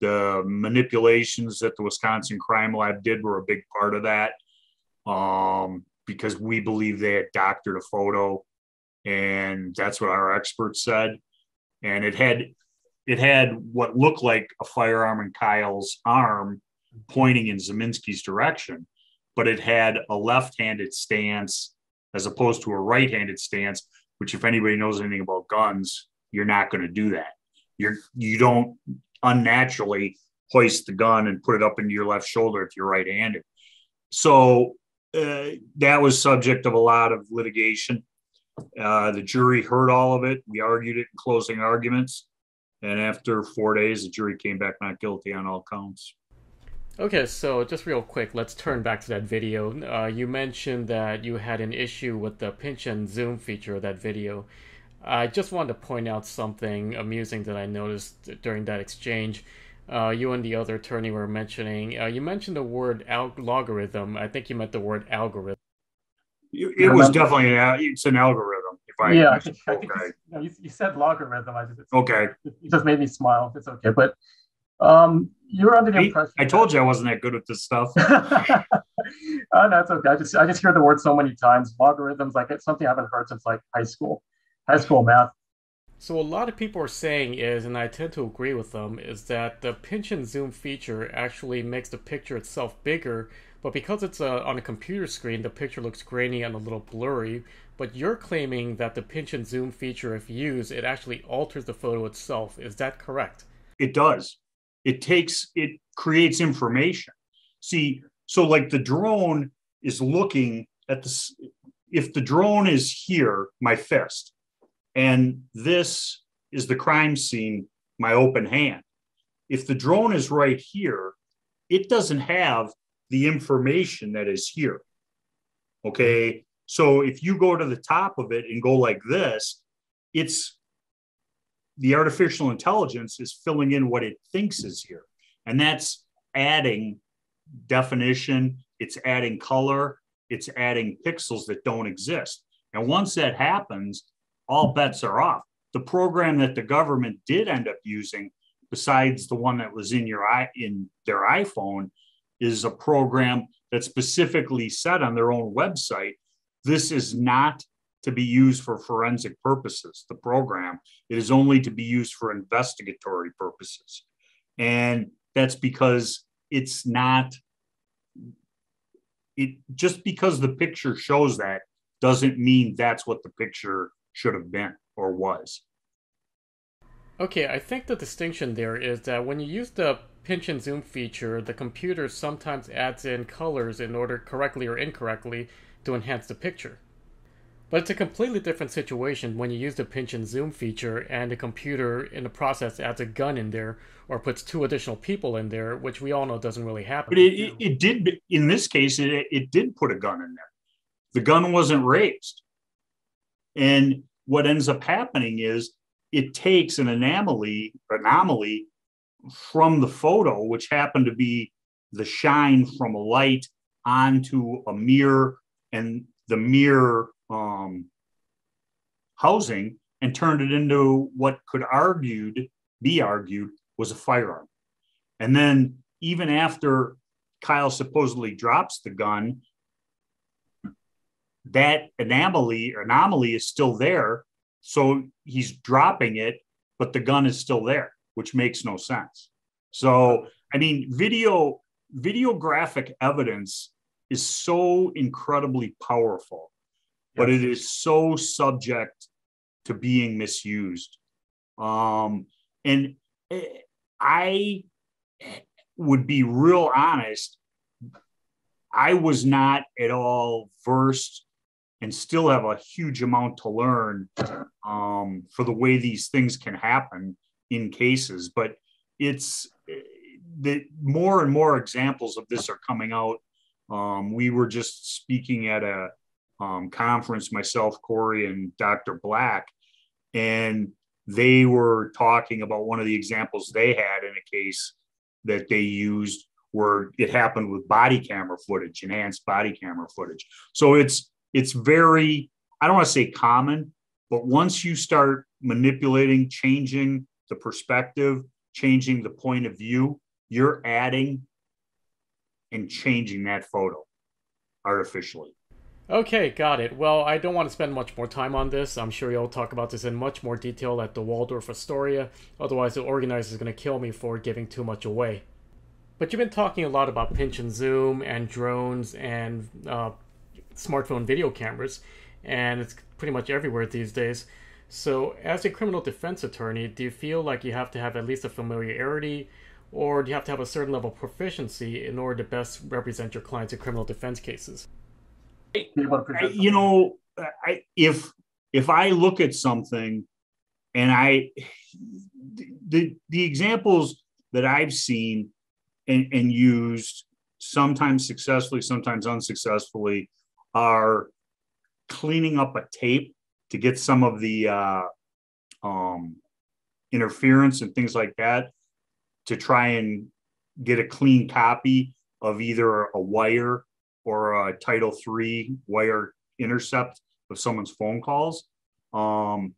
The manipulations that the Wisconsin Crime Lab did were a big part of that um, because we believe they had doctored a photo, and that's what our experts said. And it had it had what looked like a firearm in Kyle's arm pointing in Ziminski's direction, but it had a left-handed stance as opposed to a right-handed stance. Which, if anybody knows anything about guns, you're not going to do that. You're you don't unnaturally hoist the gun and put it up into your left shoulder if you're right-handed. So uh, that was subject of a lot of litigation. Uh, the jury heard all of it. We argued it in closing arguments. And after four days, the jury came back not guilty on all counts. Okay, so just real quick, let's turn back to that video. Uh, you mentioned that you had an issue with the pinch and zoom feature of that video. I just wanted to point out something amusing that I noticed during that exchange. Uh, you and the other attorney were mentioning, uh, you mentioned the word al- logarithm. I think you meant the word algorithm. It was definitely an, it's an algorithm. If I yeah, I think, I think you, you, you, said logarithm. I just, okay. It just made me smile. It's okay. But um, you were under the impression. I told you I wasn't that good at this stuff. oh no, it's okay. I just I just hear the word so many times. Logarithms, like it's something I haven't heard since like high school, high school math. So a lot of people are saying is, and I tend to agree with them, is that the pinch and zoom feature actually makes the picture itself bigger, but because it's uh, on a computer screen, the picture looks grainy and a little blurry. But you're claiming that the pinch and zoom feature, if used, it actually alters the photo itself. Is that correct? It does it takes it creates information see so like the drone is looking at this if the drone is here my fist and this is the crime scene my open hand if the drone is right here it doesn't have the information that is here okay so if you go to the top of it and go like this it's the artificial intelligence is filling in what it thinks is here. And that's adding definition, it's adding color, it's adding pixels that don't exist. And once that happens, all bets are off. The program that the government did end up using, besides the one that was in your eye in their iPhone, is a program that specifically said on their own website, this is not to be used for forensic purposes. The program it is only to be used for investigatory purposes, and that's because it's not. It just because the picture shows that doesn't mean that's what the picture should have been or was. Okay, I think the distinction there is that when you use the pinch and zoom feature, the computer sometimes adds in colors in order correctly or incorrectly to enhance the picture. But it's a completely different situation when you use the pinch and zoom feature and the computer in the process adds a gun in there or puts two additional people in there, which we all know doesn't really happen. But it, it, it did, in this case, it, it did put a gun in there. The gun wasn't raised. And what ends up happening is it takes an anomaly anomaly from the photo, which happened to be the shine from a light onto a mirror and the mirror um, housing and turned it into what could argued be argued was a firearm. And then even after Kyle supposedly drops the gun, that anomaly anomaly is still there. So he's dropping it, but the gun is still there, which makes no sense. So I mean, video videographic evidence is so incredibly powerful, but it is so subject to being misused. Um, and eh, I would be real honest. I was not at all versed and still have a huge amount to learn um, for the way these things can happen in cases. But it's eh, the more and more examples of this are coming out. Um, we were just speaking at a um, conference, myself, Corey, and Dr. Black, and they were talking about one of the examples they had in a case that they used where it happened with body camera footage, enhanced body camera footage. So it's it's very, I don't want to say common, but once you start manipulating, changing the perspective, changing the point of view, you're adding and changing that photo artificially. Okay, got it. Well, I don't want to spend much more time on this. I'm sure you'll talk about this in much more detail at the Waldorf Astoria. Otherwise, the organizer is going to kill me for giving too much away. But you've been talking a lot about pinch and zoom and drones and uh, smartphone video cameras, and it's pretty much everywhere these days. So, as a criminal defense attorney, do you feel like you have to have at least a familiarity, or do you have to have a certain level of proficiency in order to best represent your clients in criminal defense cases? you know, I, if if I look at something and I the the examples that I've seen and, and used sometimes successfully, sometimes unsuccessfully, are cleaning up a tape to get some of the uh, um, interference and things like that to try and get a clean copy of either a wire or a Title III wire intercept of someone's phone calls. Um,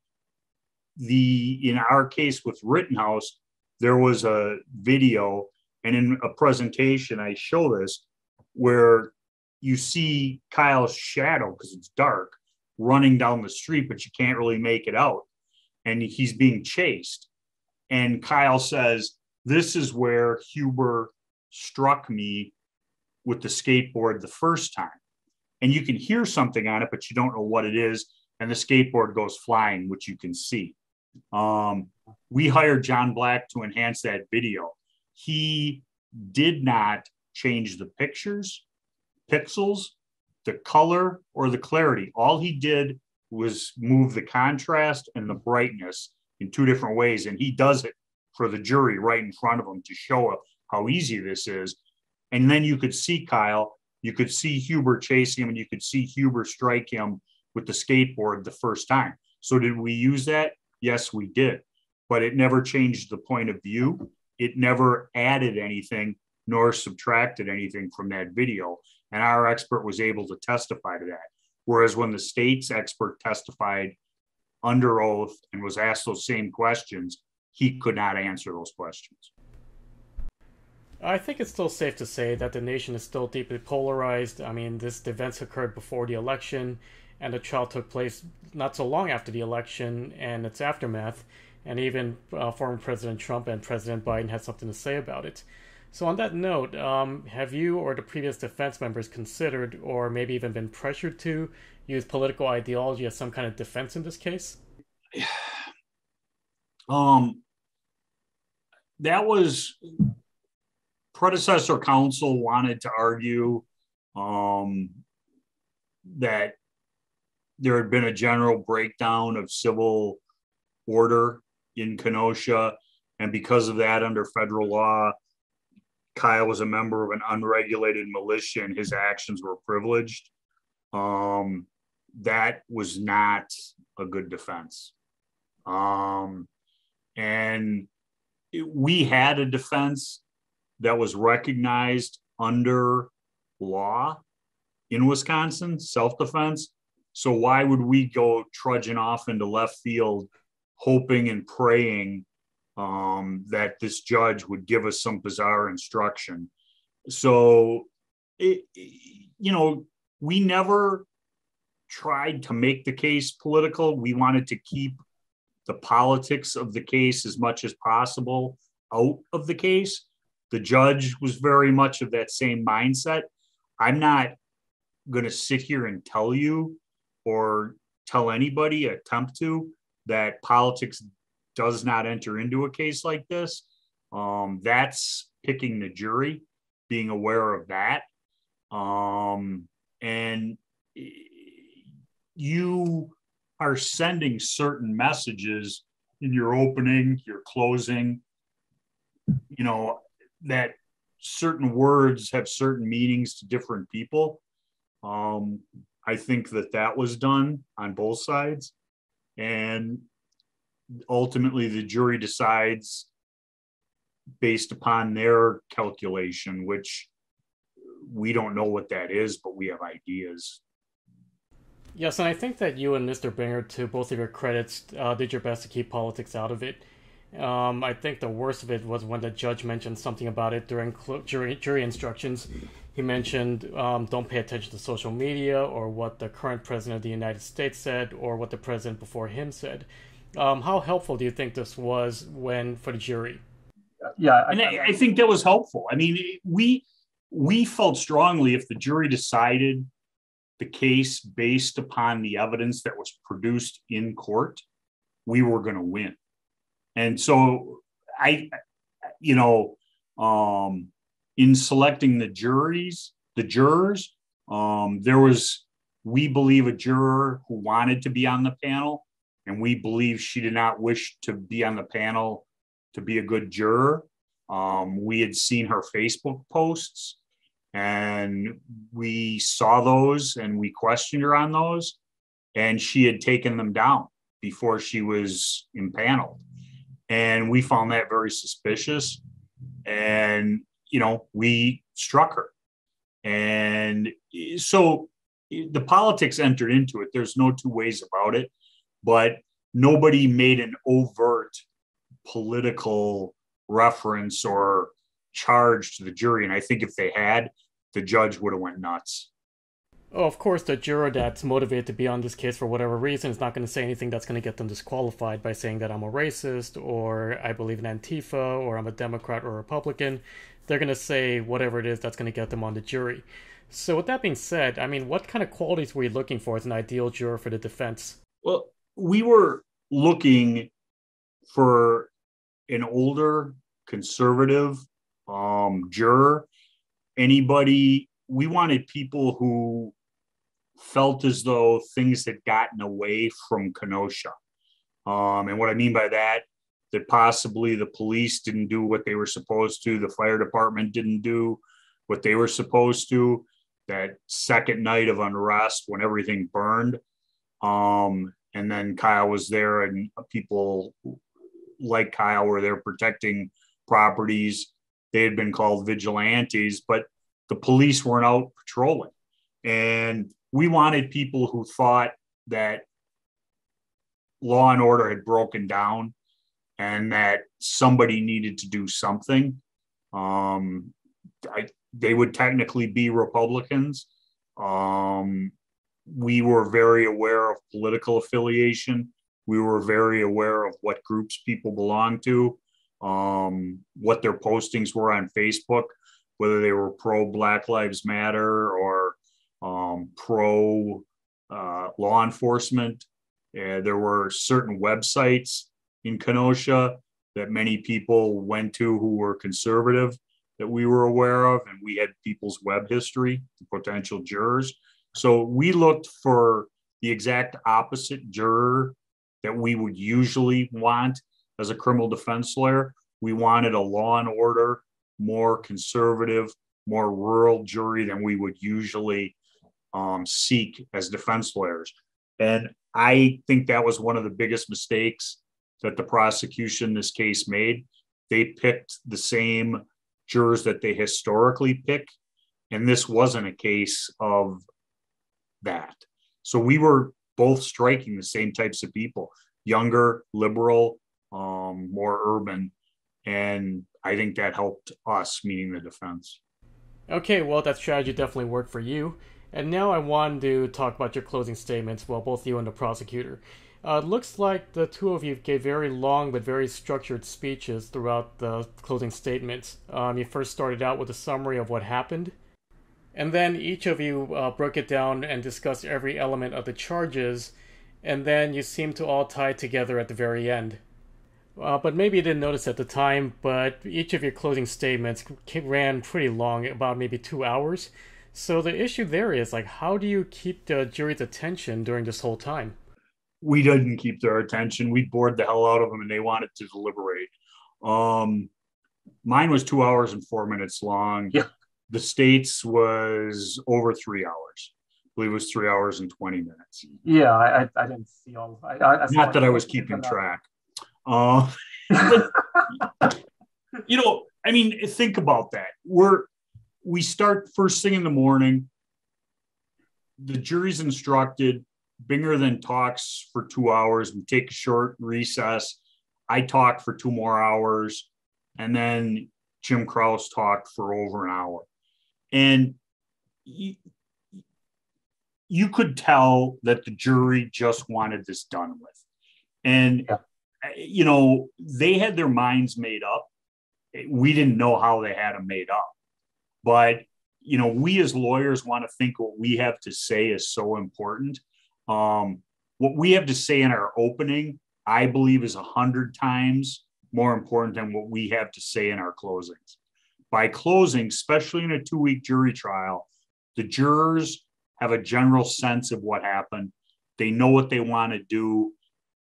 the in our case with Rittenhouse, there was a video, and in a presentation, I show this where you see Kyle's shadow because it's dark running down the street, but you can't really make it out. And he's being chased. And Kyle says, This is where Huber struck me with the skateboard the first time. And you can hear something on it, but you don't know what it is. And the skateboard goes flying, which you can see. Um, we hired John Black to enhance that video. He did not change the pictures pixels, the color, or the clarity. All he did was move the contrast and the brightness in two different ways. And he does it for the jury right in front of him to show how easy this is. And then you could see Kyle, you could see Huber chasing him, and you could see Huber strike him with the skateboard the first time. So, did we use that? Yes, we did. But it never changed the point of view. It never added anything nor subtracted anything from that video. And our expert was able to testify to that. Whereas when the state's expert testified under oath and was asked those same questions, he could not answer those questions. I think it's still safe to say that the nation is still deeply polarized. I mean, this events occurred before the election, and the trial took place not so long after the election and its aftermath. And even uh, former President Trump and President Biden had something to say about it. So, on that note, um, have you or the previous defense members considered, or maybe even been pressured to, use political ideology as some kind of defense in this case? Um, that was predecessor counsel wanted to argue um, that there had been a general breakdown of civil order in Kenosha. And because of that, under federal law, Kyle was a member of an unregulated militia and his actions were privileged. Um, that was not a good defense. Um, and it, we had a defense that was recognized under law in Wisconsin, self defense. So, why would we go trudging off into left field, hoping and praying um, that this judge would give us some bizarre instruction? So, it, you know, we never tried to make the case political. We wanted to keep the politics of the case as much as possible out of the case. The judge was very much of that same mindset. I'm not going to sit here and tell you or tell anybody, attempt to, that politics does not enter into a case like this. Um, that's picking the jury, being aware of that. Um, and you are sending certain messages in your opening, your closing, you know, that certain words have certain meanings to different people. Um, I think that that was done on both sides. And ultimately, the jury decides based upon their calculation, which we don't know what that is, but we have ideas. Yes, and I think that you and Mr. Binger, to both of your credits, uh, did your best to keep politics out of it. Um, I think the worst of it was when the judge mentioned something about it during cl- jury, jury instructions. He mentioned um, don't pay attention to social media or what the current president of the United States said or what the president before him said. Um, how helpful do you think this was when for the jury? Yeah, I, and I, I think that was helpful. I mean, we we felt strongly if the jury decided the case based upon the evidence that was produced in court, we were going to win. And so I, you know, um, in selecting the juries, the jurors, um, there was, we believe, a juror who wanted to be on the panel, and we believe she did not wish to be on the panel to be a good juror. Um, we had seen her Facebook posts and we saw those and we questioned her on those. And she had taken them down before she was impaneled. And we found that very suspicious. And you know we struck her. And so the politics entered into it. There's no two ways about it but nobody made an overt political reference or charge to the jury. And I think if they had, the judge would have went nuts. Oh, of course, the juror that's motivated to be on this case for whatever reason is not going to say anything that's going to get them disqualified by saying that I'm a racist or I believe in Antifa or I'm a Democrat or Republican. They're going to say whatever it is that's going to get them on the jury. So, with that being said, I mean, what kind of qualities were you looking for as an ideal juror for the defense? Well, we were looking for an older, conservative um, juror, anybody, we wanted people who felt as though things had gotten away from Kenosha. Um, and what I mean by that, that possibly the police didn't do what they were supposed to, the fire department didn't do what they were supposed to. That second night of unrest when everything burned, um, and then Kyle was there, and people like Kyle were there protecting properties they had been called vigilantes, but the police weren't out patrolling. And we wanted people who thought that law and order had broken down and that somebody needed to do something. Um, I, they would technically be Republicans. Um, we were very aware of political affiliation. We were very aware of what groups people belong to, um, what their postings were on Facebook, whether they were pro Black Lives Matter or um, pro uh, law enforcement. Uh, there were certain websites in Kenosha that many people went to who were conservative that we were aware of, and we had people's web history, potential jurors. So we looked for the exact opposite juror that we would usually want as a criminal defense lawyer. We wanted a law and order, more conservative, more rural jury than we would usually um, seek as defense lawyers. And I think that was one of the biggest mistakes that the prosecution in this case made. They picked the same jurors that they historically pick. And this wasn't a case of that. So we were both striking the same types of people younger, liberal, um, more urban. And I think that helped us, meaning the defense. Okay, well, that strategy definitely worked for you. And now I want to talk about your closing statements, well, both you and the prosecutor. Uh, it looks like the two of you gave very long but very structured speeches throughout the closing statements. Um, you first started out with a summary of what happened, and then each of you uh, broke it down and discussed every element of the charges, and then you seemed to all tie together at the very end. Uh, but maybe you didn't notice at the time, but each of your closing statements ran pretty long, about maybe two hours. So the issue there is like, how do you keep the jury's attention during this whole time? We didn't keep their attention. We bored the hell out of them, and they wanted to deliberate. Um, mine was two hours and four minutes long. Yeah. The states was over three hours. I believe it was three hours and twenty minutes. Yeah, I, I, I didn't see all. I, I, Not that I was keeping track. Uh, you know, I mean, think about that. We're we start first thing in the morning. The jury's instructed. Binger then talks for two hours. We take a short recess. I talk for two more hours. And then Jim Kraus talked for over an hour. And you, you could tell that the jury just wanted this done with. And, yeah. you know, they had their minds made up. We didn't know how they had them made up. But you know, we as lawyers want to think what we have to say is so important. Um, what we have to say in our opening, I believe, is a hundred times more important than what we have to say in our closings. By closing, especially in a two-week jury trial, the jurors have a general sense of what happened. They know what they want to do,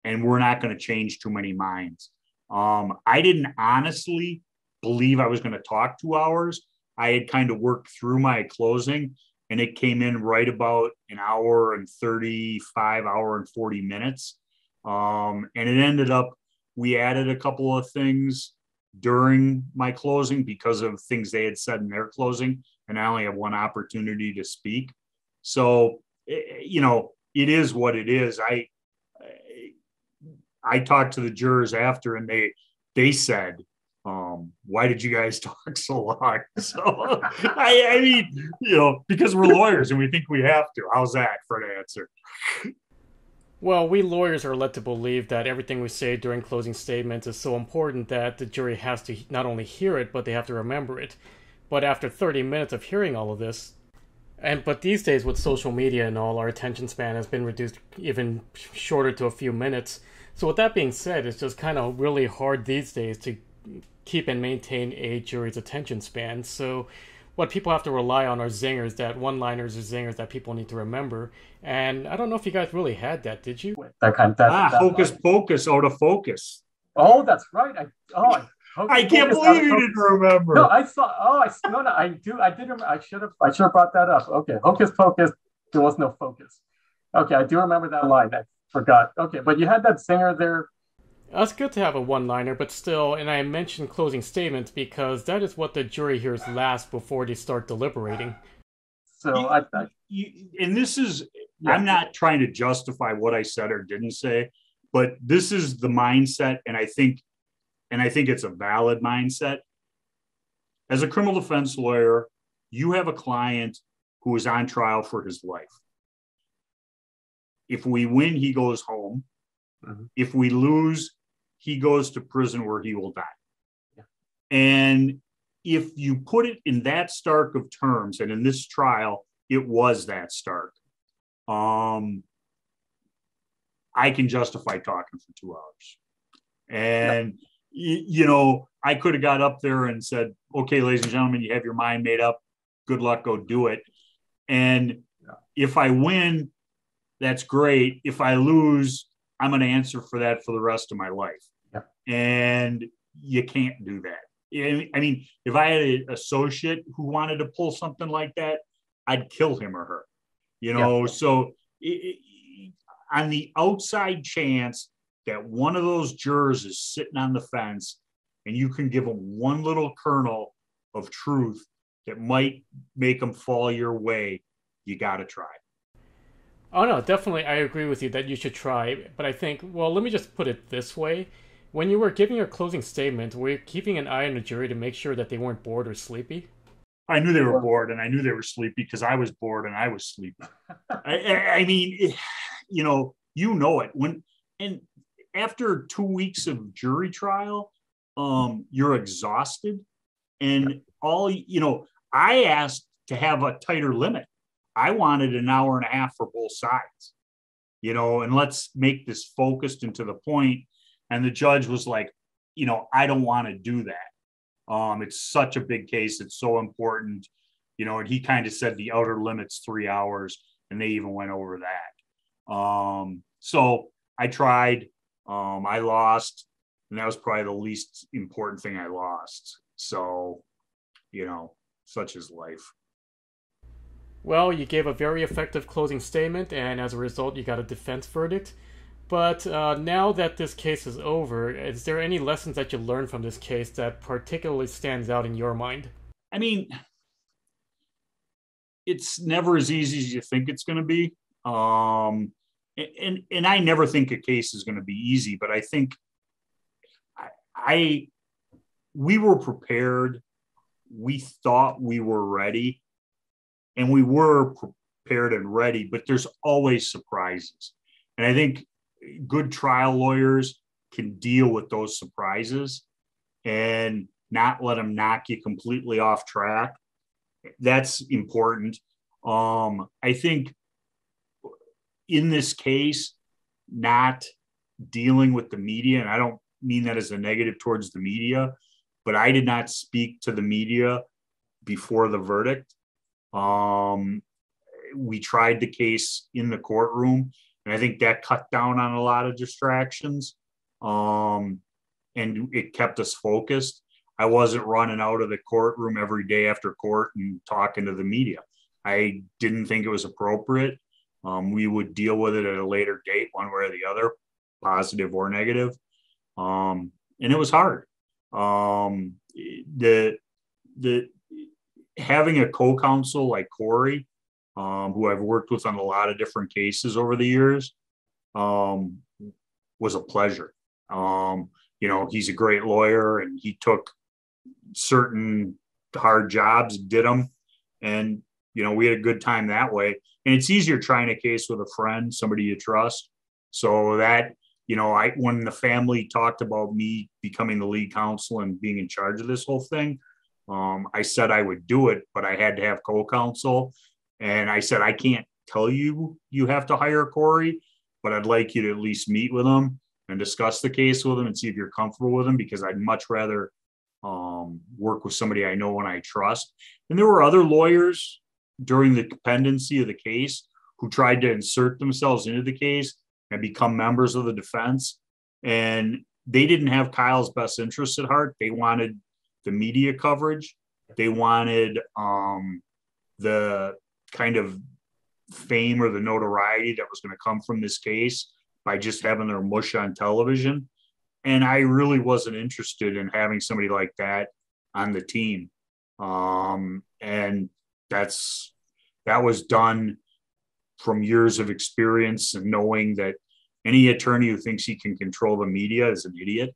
and we're not going to change too many minds. Um, I didn't honestly believe I was going to talk two hours I had kind of worked through my closing and it came in right about an hour and 35 hour and 40 minutes um, and it ended up we added a couple of things during my closing because of things they had said in their closing and i only have one opportunity to speak so eh, eh, you know it is what it is i i talked to the jurors after and they they said um, why did you guys talk so long? So I, I mean, you know, because we're lawyers and we think we have to. How's that for an answer? Well, we lawyers are led to believe that everything we say during closing statements is so important that the jury has to not only hear it, but they have to remember it. But after 30 minutes of hearing all of this, and but these days with social media and all, our attention span has been reduced even shorter to a few minutes. So with that being said, it's just kind of really hard these days to keep and maintain a jury's attention span. So what people have to rely on are zingers, that one-liners or zingers that people need to remember. And I don't know if you guys really had that, did you? That kind of, that, ah, that focus, line. focus, out of focus. Oh, that's right. I oh. I, I can't believe you didn't remember. No, I saw. Oh, I no, no. I do. I did. Remember, I should have. I should have brought that up. Okay, hocus pocus. There was no focus. Okay, I do remember that line. I forgot. Okay, but you had that singer there it's good to have a one liner, but still, and I mentioned closing statements because that is what the jury hears last before they start deliberating. So You- I, I you, and this is yeah. I'm not trying to justify what I said or didn't say, but this is the mindset, and I think, and I think it's a valid mindset. As a criminal defense lawyer, you have a client who is on trial for his life. If we win, he goes home. Mhm. If we lose, he goes to prison where he will die. Yeah. And if you put it in that stark of terms, and in this trial, it was that stark. Um, I can justify talking for two hours. And, you know, I could have got up there and said, okay, ladies and gentlemen, you have your mind made up. Good luck, go do it. And Yeah. if I win, that's great. If I lose, I'm going to answer for that for the rest of my life. Yeah. And you can't do that. I mean, if I had an associate who wanted to pull something like that, I'd kill him or her. You know, so i- i- on the outside chance that one of those jurors is sitting on the fence and you can give them one little kernel of truth that might make them fall your way, you got to try. Oh no, definitely I agree with you that you should try, but I think well, let me just put it this way. When you were giving your closing statement, were you keeping an eye on the jury to make sure that they weren't bored or sleepy? I knew they were bored and I knew they were sleepy because I was bored and I was sleepy. I, I, I mean, you know, you know it when and after two weeks of jury trial, um, you're exhausted, and all you know. I asked to have a tighter limit. I wanted an hour and a half for both sides, you know, and let's make this focused and to the point. And the judge was like, you know, I don't want to do that. Um, it's such a big case. It's so important, you know, and he kind of said the outer limit's three hours and they even went over that. Um, so I tried, um, I lost, and that was probably the least important thing I lost. So, you know, such is life. Well, you gave a very effective closing statement, and as a result, you got a defense verdict. But uh, now that this case is over, is there any lessons that you learned from this case that particularly stands out in your mind? I mean, it's never as easy as you think it's going to be. Um, and and I never think a case is going to be easy, but I think I, I we were prepared. We thought we were ready, and we were prepared and ready. But there's always surprises, and I think good trial lawyers can deal with those surprises and not let them knock you completely off track. That's important. Um, I think in this case, not dealing with the media, and I don't mean that as a negative towards the media, but I did not speak to the media before the verdict. Um, we tried the case in the courtroom, and I think that cut down on a lot of distractions. Um, and it kept us focused. I wasn't running out of the courtroom every day after court and talking to the media. I didn't think it was appropriate. Um, we would deal with it at a later date, one way or the other, positive or negative. Um, and it was hard. Um, the the having a co-counsel like Corey, um, who I've worked with on a lot of different cases over the years, um, was a pleasure. Um, you know, he's a great lawyer and he took certain hard jobs, did them, and you know, we had a good time that way. And it's easier trying a case with a friend, somebody you trust. So that, you know, I when the family talked about me becoming the lead counsel and being in charge of this whole thing, um, I said I would do it, but I had to have co-counsel. And I said, I can't tell you you have to hire Corey, but I'd like you to at least meet with him and discuss the case with him and see if you're comfortable with him because I'd much rather um, work with somebody I know and I trust. And there were other lawyers during the pendency of the case who tried to insert themselves into the case and become members of the defense. And they didn't have Kyle's best interests at heart. They wanted the media coverage. They wanted um, the kind of fame or the notoriety that was going to come from this case by just having their mush on television. And I really wasn't interested in having somebody like that on the team. Um, and that's that was done from years of experience and knowing that any attorney who thinks he can control the media is an idiot.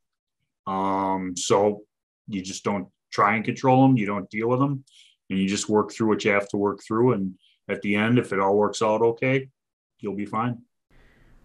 Um, so you just don't try and control them. You don't deal with them, and you just work through what you have to work through. And at the end, if it all works out okay, you'll be fine.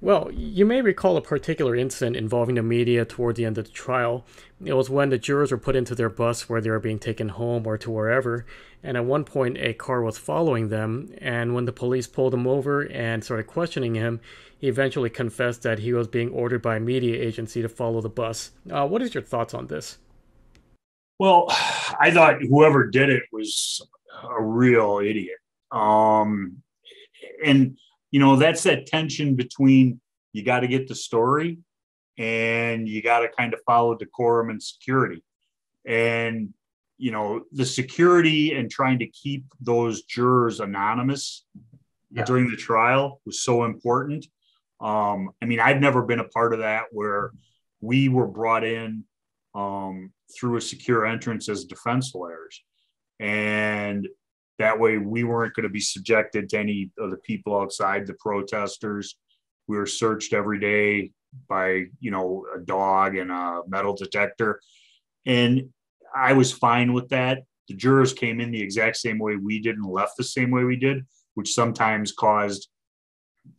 Well, you may recall a particular incident involving the media toward the end of the trial. It was when the jurors were put into their bus where they were being taken home or to wherever, and at one point a car was following them, and when the police pulled him over and started questioning him, he eventually confessed that he was being ordered by a media agency to follow the bus. Uh, what is your thoughts on this? Well, I thought whoever did it was a real idiot. Um, and you know, that's that tension between you got to get the story and you got to kind of follow decorum and security. And, you know, the security and trying to keep those jurors anonymous yeah. during the trial was so important. Um, I mean, I've never been a part of that where we were brought in um, through a secure entrance as defense lawyers. And that way, we weren't going to be subjected to any of the people outside, the protesters. We were searched every day by, you know, a dog and a metal detector. And I was fine with that. The jurors came in the exact same way we did and left the same way we did, which sometimes caused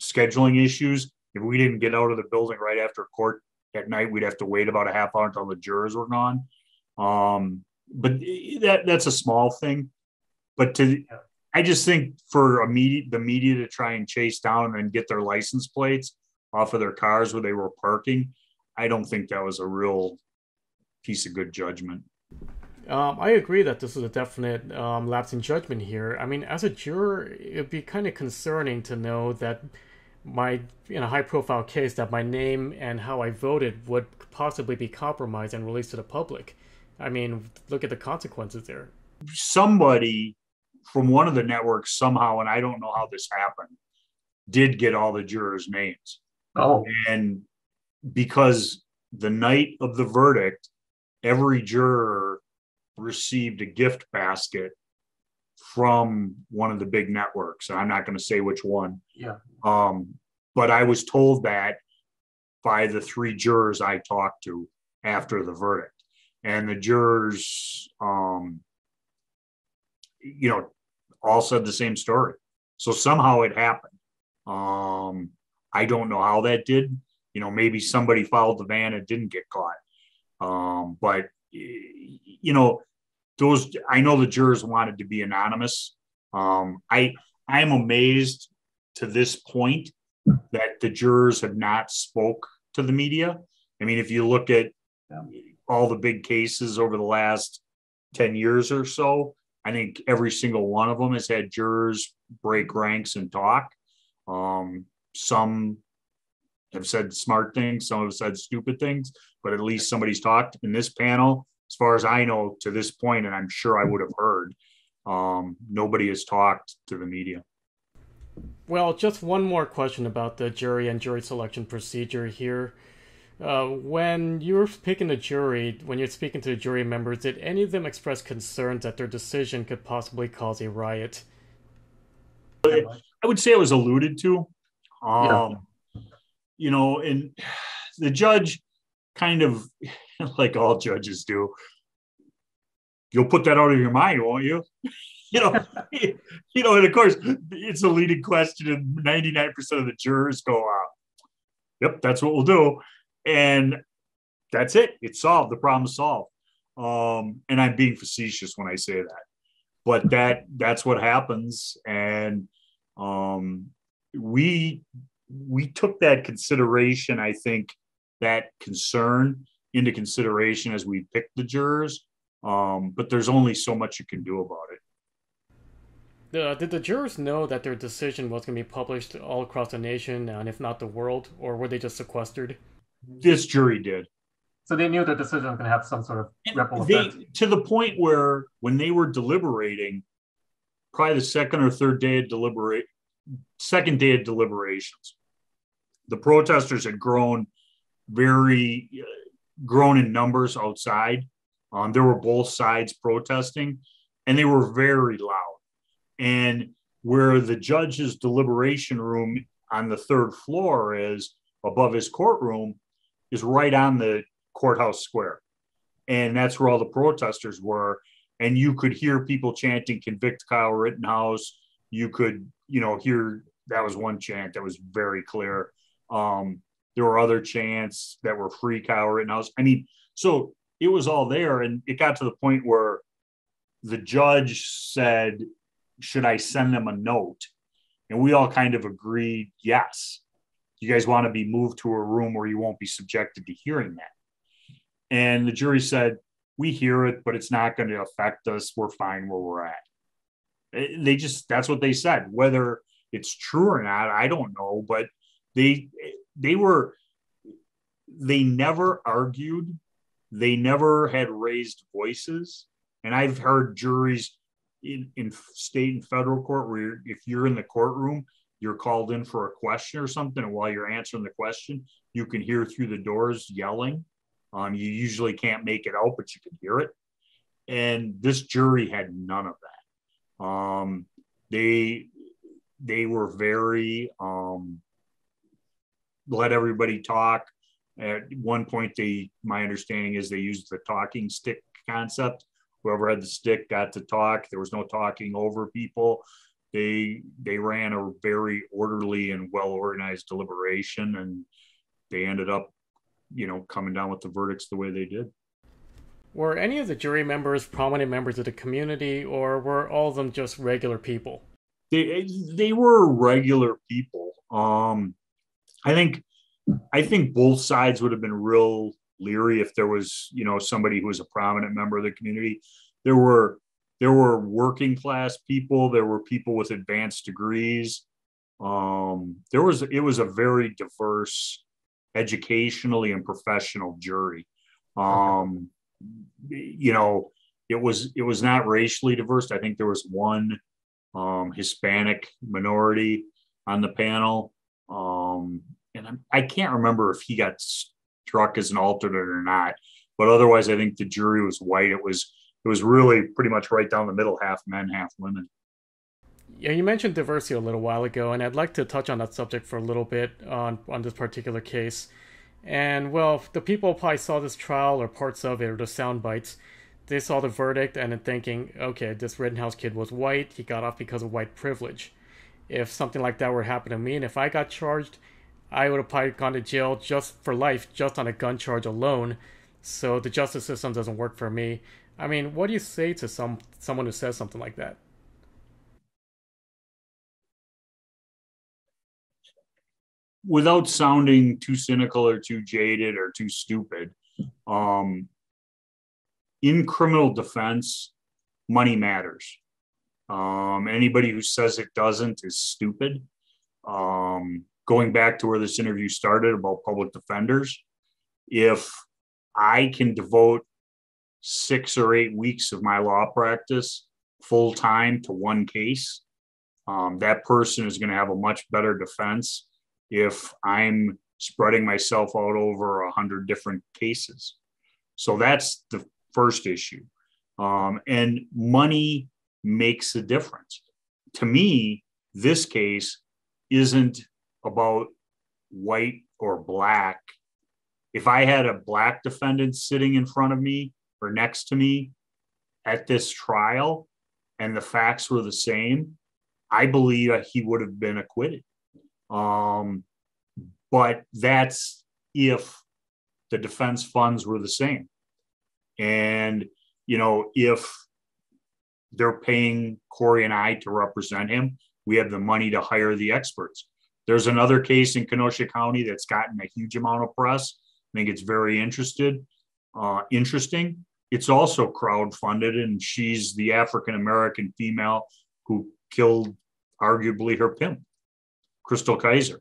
scheduling issues. If we didn't get out of the building right after court at night, we'd have to wait about a half hour until the jurors were gone. Um, but that that's a small thing. But to, I just think for a media, the media to try and chase down and get their license plates off of their cars where they were parking, I don't think that was a real piece of good judgment. Um, I agree that this is a definite um, lapse in judgment here. I mean, as a juror, it'd be kind of concerning to know that my in a high profile case that my name and how I voted would possibly be compromised and released to the public. I mean, look at the consequences there. Somebody from one of the networks somehow, and I don't know how this happened, did get all the jurors' names. Oh. And because the night of the verdict, every juror received a gift basket from one of the big networks. And I'm not going to say which one. Yeah. Um, but I was told that by the three jurors I talked to after the verdict. And the jurors, um, you know, all said the same story. So somehow it happened. Um, I don't know how that did. You know, maybe somebody followed the van and didn't get caught. Um, but you know, those I know the jurors wanted to be anonymous. Um, I I am amazed to this point that the jurors have not spoke to the media. I mean, if you look at all the big cases over the last 10 years or so, I think every single one of them has had jurors break ranks and talk. Um, some have said smart things, some have said stupid things, but at least somebody's talked. In this panel, as far as I know, to this point, and I'm sure I would have heard, um, nobody has talked to the media. Well, just one more question about the jury and jury selection procedure here. Uh, when you're picking a jury, when you're speaking to the jury members, did any of them express concerns that their decision could possibly cause a riot? I would say it was alluded to. Um, yeah. You know, and the judge kind of, like all judges do, you'll put that out of your mind, won't you? you know, you know, and of course, it's a leading question, and 99% of the jurors go, uh, "Yep, that's what we'll do." And that's it. It's solved. The problem is solved. Um, and I'm being facetious when I say that, but that that's what happens. And um, we we took that consideration. I think that concern into consideration as we picked the jurors. Um, but there's only so much you can do about it. Uh, did the jurors know that their decision was going to be published all across the nation and if not the world, or were they just sequestered? This jury did. So they knew the decision was going to have some sort of ripple they, effect. To the point where when they were deliberating, probably the second or third day of deliberate, second day of deliberations, the protesters had grown very, uh, grown in numbers outside. Um, there were both sides protesting, and they were very loud. And where the judge's deliberation room on the third floor is above his courtroom is right on the courthouse square. And that's where all the protesters were. And you could hear people chanting, convict Kyle Rittenhouse. You could, you know, hear that was one chant that was very clear. Um, there were other chants that were free Kyle Rittenhouse. I mean, so it was all there. And it got to the point where the judge said, Should I send them a note? And we all kind of agreed, yes. You guys want to be moved to a room where you won't be subjected to hearing that. And the jury said, We hear it, but it's not going to affect us. We're fine where we're at. Eh, they just, that's what they said. Whether it's true or not, I don't know, but they, they were, they never argued. They never had raised voices. And I've heard juries in, in state and federal court where if you're in the courtroom, you're called in for a question or something, and while you're answering the question, you can hear through the doors yelling. Um, you usually can't make it out, but you can hear it. And this jury had none of that. Um, they they were very um, let everybody talk. At one point, they my understanding is they used the talking stick concept whoever had the stick got to talk. There was no talking over people. They they ran a very orderly and well organized deliberation, and they ended up, you know, coming down with the verdicts the way they did. Were any of the jury members prominent members of the community, or were all of them just regular people? They they were regular people. Um, I think I think both sides would have been real leery if there was you know somebody who was a prominent member of the community there were there were working class people there were people with advanced degrees um, there was it was a very diverse educationally and professional jury um, you know it was it was not racially diverse i think there was one um, hispanic minority on the panel um, and I'm, i can not remember if he got struck as an alternate or not. But otherwise, I think the jury was white. It was it was really pretty much right down the middle, half men, half women. Yeah, you mentioned diversity a little while ago, and I'd like to touch on that subject for a little bit on on this particular case. And well, the people probably saw this trial or parts of it or the sound bites. They saw the verdict and then thinking, okay, this Rittenhouse kid was white. He got off because of white privilege. If something like that were to happen to me, and if I got charged, I would have probably gone to jail just for life, just on a gun charge alone. So the justice system doesn't work for me. I mean, what do you say to some someone who says something like that? Without sounding too cynical or too jaded or too stupid, um, in criminal defense, money matters. Um, anybody who says it doesn't is stupid. Um, going back to where this interview started about public defenders, if I can devote six or eight weeks of my law practice full time to one case, um, that person is going to have a much better defense if I'm spreading myself out over a hundred different cases. So that's the first issue. Um, and money makes a difference. To me, this case isn't about white or black. If I had a black defendant sitting in front of me or next to me at this trial and the facts were the same, I believe he would have been acquitted. Um, but that's if the defense funds were the same. And, you know, if they're paying Corey and I to represent him, we have the money to hire the experts. There's another case in Kenosha County that's gotten a huge amount of press. I think it's very interested, uh, interesting. It's also crowd funded, and she's the African American female who killed arguably her pimp, Chrystul Kizer.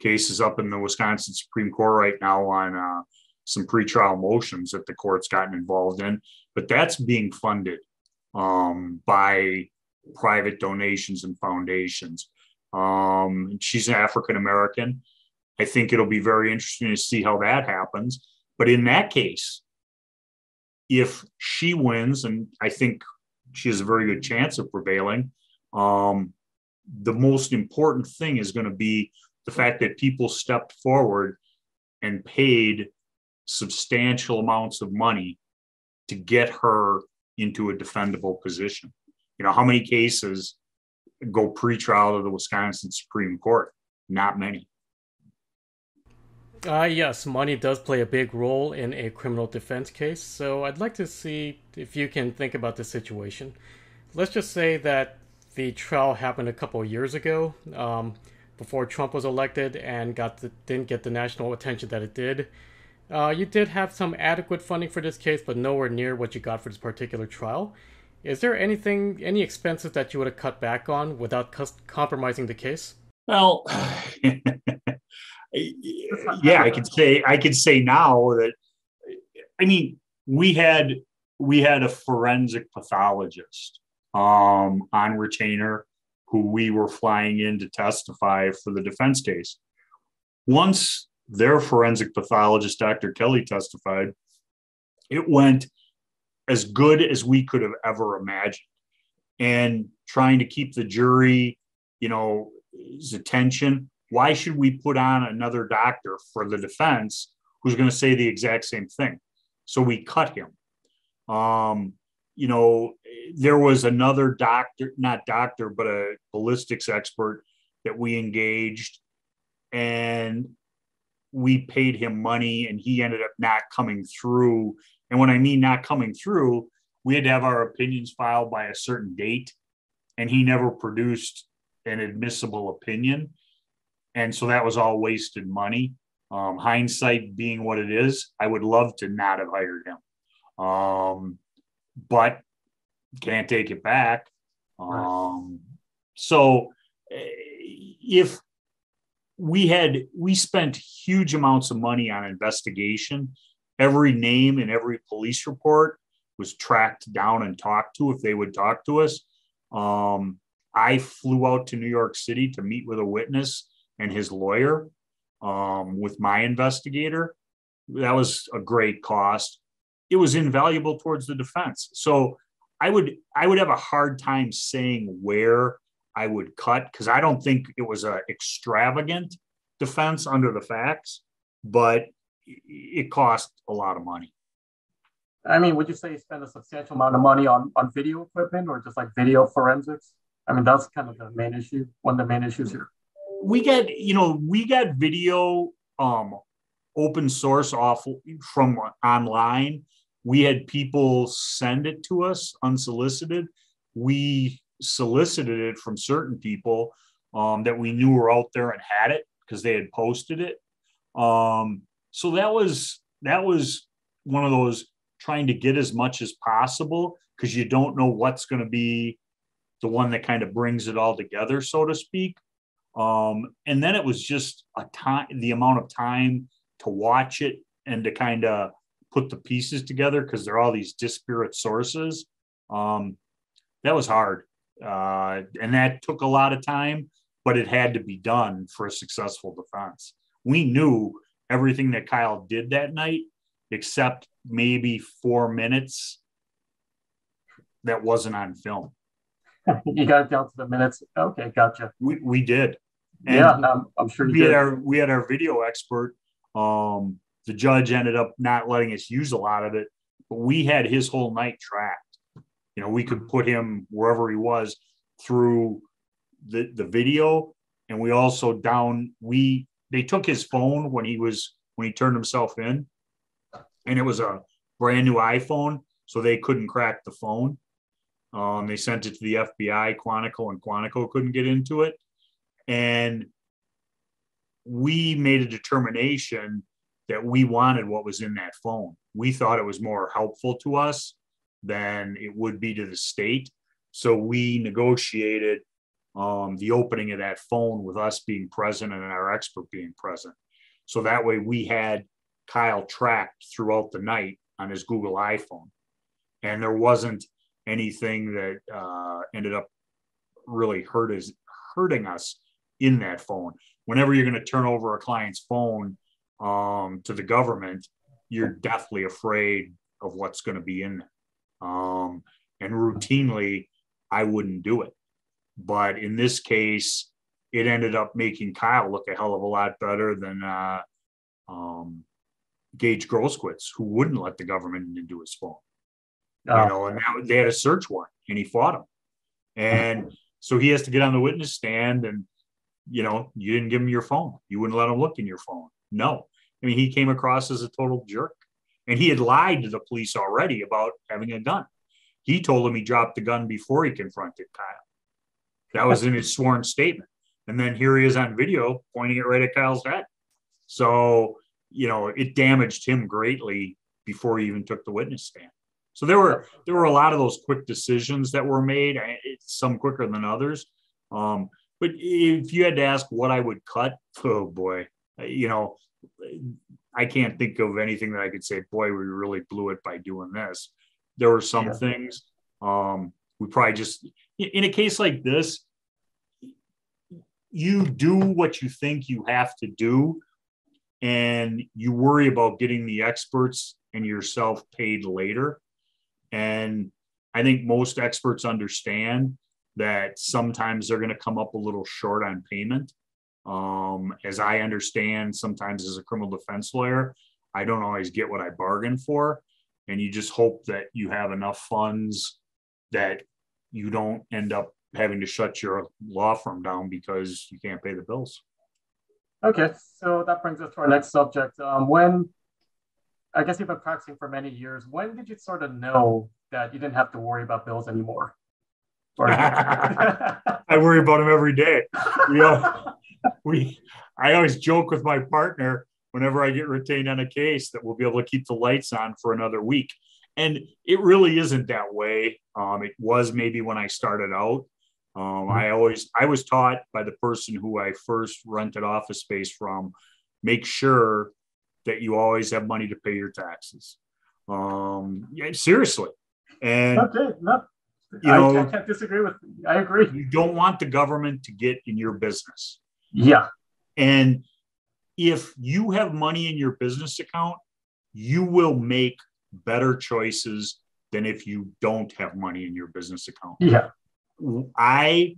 Case is up in the Wisconsin Supreme Court right now on uh, some pretrial motions that the court's gotten involved in, but that's being funded um, by private donations and foundations. Um, she's an African American. I think it'll be very interesting to see how that happens. But in that case, if she wins, and I think she has a very good chance of prevailing, um, the most important thing is going to be the fact that people stepped forward and paid substantial amounts of money to get her into a defendable position. You know, how many cases go pre-trial to the Wisconsin Supreme Court? Not many. Uh, yes, money does play a big role in a criminal defense case, so I'd like to see if you can think about the situation. Let's just say that the trial happened a couple years ago, um, before Trump was elected, and got the, didn't get the national attention that it did. Uh, you did have some adequate funding for this case, but nowhere near what you got for this particular trial. Is there anything, any expenses that you would have cut back on without compromising the case? Well, yeah, I could say I could say now that I mean we had we had a forensic pathologist um, on retainer who we were flying in to testify for the defense case. Once their forensic pathologist, Dr. Kelley, testified, it went as good as we could have ever imagined. And trying to keep the jury, you know, attention. Why should we put on another doctor for the defense who's going to say the exact same thing? So we cut him. Um, you know, there was another doctor, not doctor, but a ballistics expert that we engaged, and we paid him money, and he ended up not coming through. And when I mean not coming through, we had to have our opinions filed by a certain date, and he never produced an admissible opinion. And so that was all wasted money. Um, hindsight being what it is, I would love to not have hired him. Um, but can't take it back. Um, so eh, if we had, we spent huge amounts of money on investigation, every name in every police report was tracked down and talked to if they would talk to us. Um, I flew out to New York City to meet with a witness and his lawyer um, with my investigator. That was a great cost. It was invaluable towards the defense. So I would I would have a hard time saying where I would cut because I don't think it was an extravagant defense under the facts, but it cost a lot of money. I mean, would you say you spend a substantial amount of money on on video equipment or just like video forensics? I mean, that's kind of the main issue. One of the main issues here. We get, you know, we got video um, open source off from online. We had people send it to us unsolicited. We solicited it from certain people um, that we knew were out there and had it because they had posted it. Um, so that was that was one of those trying to get as much as possible because you don't know what's going to be the one that kind of brings it all together, so to speak. Um, and then it was just a time, the amount of time to watch it and to kind of put the pieces together because they're all these disparate sources. Um, that was hard. Uh, and that took a lot of time, but it had to be done for a successful defense. We knew everything that Kyle did that night, except maybe four minutes that wasn't on film. you got down to the minutes. Okay, gotcha. We, we did. And yeah, I'm, I'm sure we had our we had our video expert. Um, the judge ended up not letting us use a lot of it, but we had his whole night tracked. You know, we could put him wherever he was through the the video, and we also down we they took his phone when he was when he turned himself in, and it was a brand new iPhone, so they couldn't crack the phone. Um, they sent it to the FBI, Quantico, and Quantico couldn't get into it. And we made a determination that we wanted what was in that phone. We thought it was more helpful to us than it would be to the state. So we negotiated um, the opening of that phone with us being present and our expert being present. So that way we had Kyle tracked throughout the night on his Google iPhone. And there wasn't anything that uh, ended up really hurt is hurting us in that phone. Whenever you're going to turn over a client's phone um, to the government, you're deathly afraid of what's going to be in there. Um, and routinely, I wouldn't do it. But in this case, it ended up making Kyle look a hell of a lot better than uh, um, Gage Grosskreutz, who wouldn't let the government into his phone. Oh. You know, and now they had a search warrant, and he fought him. And so he has to get on the witness stand, and you know, you didn't give him your phone. You wouldn't let him look in your phone. No, I mean, he came across as a total jerk, and he had lied to the police already about having a gun. He told him he dropped the gun before he confronted Kyle. That was in his sworn statement. And then here he is on video pointing it right at Kyle's head. So, you know, it damaged him greatly before he even took the witness stand. So there were there were a lot of those quick decisions that were made, some quicker than others. Um, but if you had to ask what I would cut, oh boy, you know, I can't think of anything that I could say. Boy, we really blew it by doing this. There were some yeah. things. Um, we probably just in a case like this, you do what you think you have to do and you worry about getting the experts and yourself paid later and i think most experts understand that sometimes they're going to come up a little short on payment um, as i understand sometimes as a criminal defense lawyer i don't always get what i bargain for and you just hope that you have enough funds that you don't end up having to shut your law firm down because you can't pay the bills. Okay, so that brings us to our next subject. Um, when I guess you've been practicing for many years, when did you sort of know that you didn't have to worry about bills anymore? I worry about him every day. We, uh, we, I always joke with my partner whenever I get retained on a case that we'll be able to keep the lights on for another week. And it really isn't that way. Um, it was maybe when I started out, um, I always I was taught by the person who I first rented office space from, make sure that you always have money to pay your taxes. Um, yeah, seriously. And okay, no, you I, know, I can't disagree with. You. I agree. You don't want the government to get in your business. Yeah. And if you have money in your business account, you will make better choices than if you don't have money in your business account. Yeah. I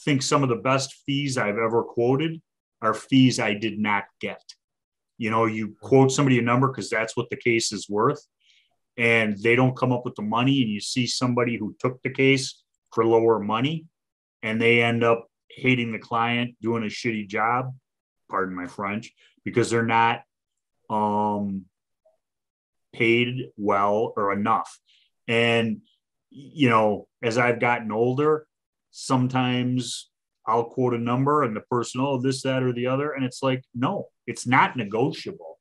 think some of the best fees I've ever quoted are fees I did not get. You know, you quote somebody a number because that's what the case is worth, and they don't come up with the money, and you see somebody who took the case for lower money, and they end up hating the client, doing a shitty job, pardon my French, because they're not um, paid well or enough. And you know, as I've gotten older, sometimes I'll quote a number and the person, oh, this, that, or the other. And it's like, no, it's not negotiable.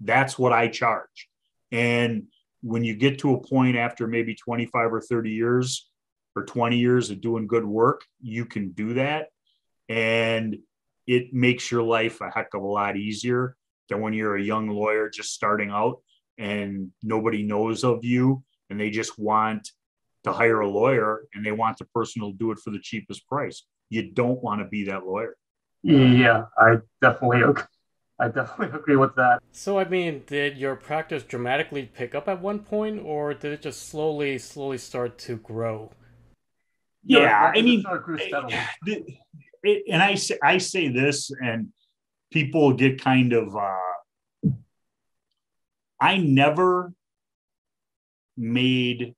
That's what I charge. And when you get to a point after maybe 25 or 30 years or 20 years of doing good work, you can do that. And it makes your life a heck of a lot easier than when you're a young lawyer just starting out and nobody knows of you and they just want to hire a lawyer and they want the person to do it for the cheapest price. You don't want to be that lawyer. Yeah, I definitely I definitely agree with that. So I mean, did your practice dramatically pick up at one point or did it just slowly slowly start to grow? Yeah, I mean and I say I say this and people get kind of uh I never made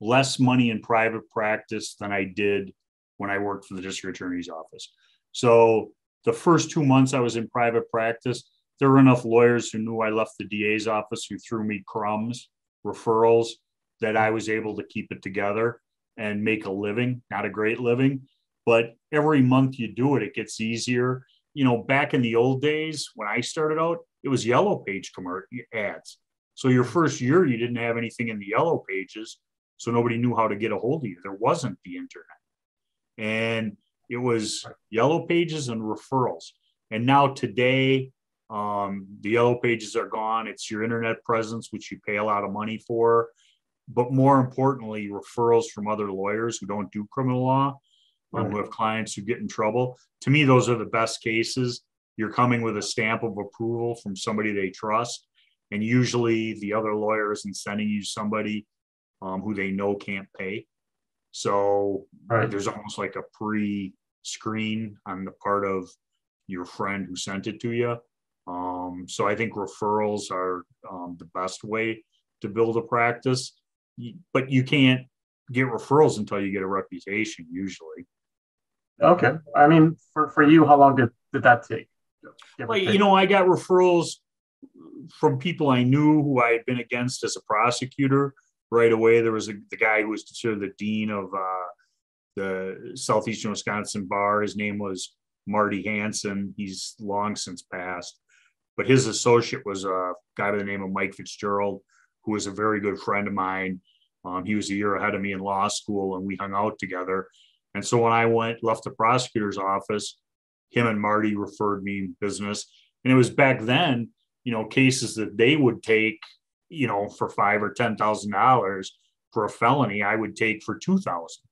less money in private practice than I did when I worked for the district attorney's office. So the first two months I was in private practice, there were enough lawyers who knew I left the DA's office who threw me crumbs, referrals, that I was able to keep it together and make a living, not a great living. But every month you do it, it gets easier. You know, back in the old days when I started out, it was yellow page commercial ads. So your mm-hmm. first year, you didn't have anything in the yellow pages so nobody knew how to get a hold of you. There wasn't the internet. And it was yellow pages and referrals. And now today, um, the yellow pages are gone. It's your internet presence, which you pay a lot of money for. But more importantly, referrals from other lawyers who don't do criminal law, right. who have clients who get in trouble. To me, those are the best cases. You're coming with a stamp of approval from somebody they trust. And usually the other lawyer isn't sending you somebody um, who they know can't pay. So right. there's almost like a pre screen on the part of your friend who sent it to you. Um, so I think referrals are um, the best way to build a practice, but you can't get referrals until you get a reputation usually. Okay. I mean, for, for you, how long did, did that take? Well, you know, I got referrals from people I knew who I had been against as a prosecutor right away. There was a, the guy who was considered the dean of uh, the Southeastern Wisconsin bar. His name was Marty Hanson. He's long since passed, but his associate was a guy by the name of Mike Fitzgerald, who was a very good friend of mine. Um, he was a year ahead of me in law school, and we hung out together. And so when I went left the prosecutor's office, him and Marty referred me business, and it was back then, you know, cases that they would take, you know, for five or ten thousand dollars for a felony, I would take for two thousand,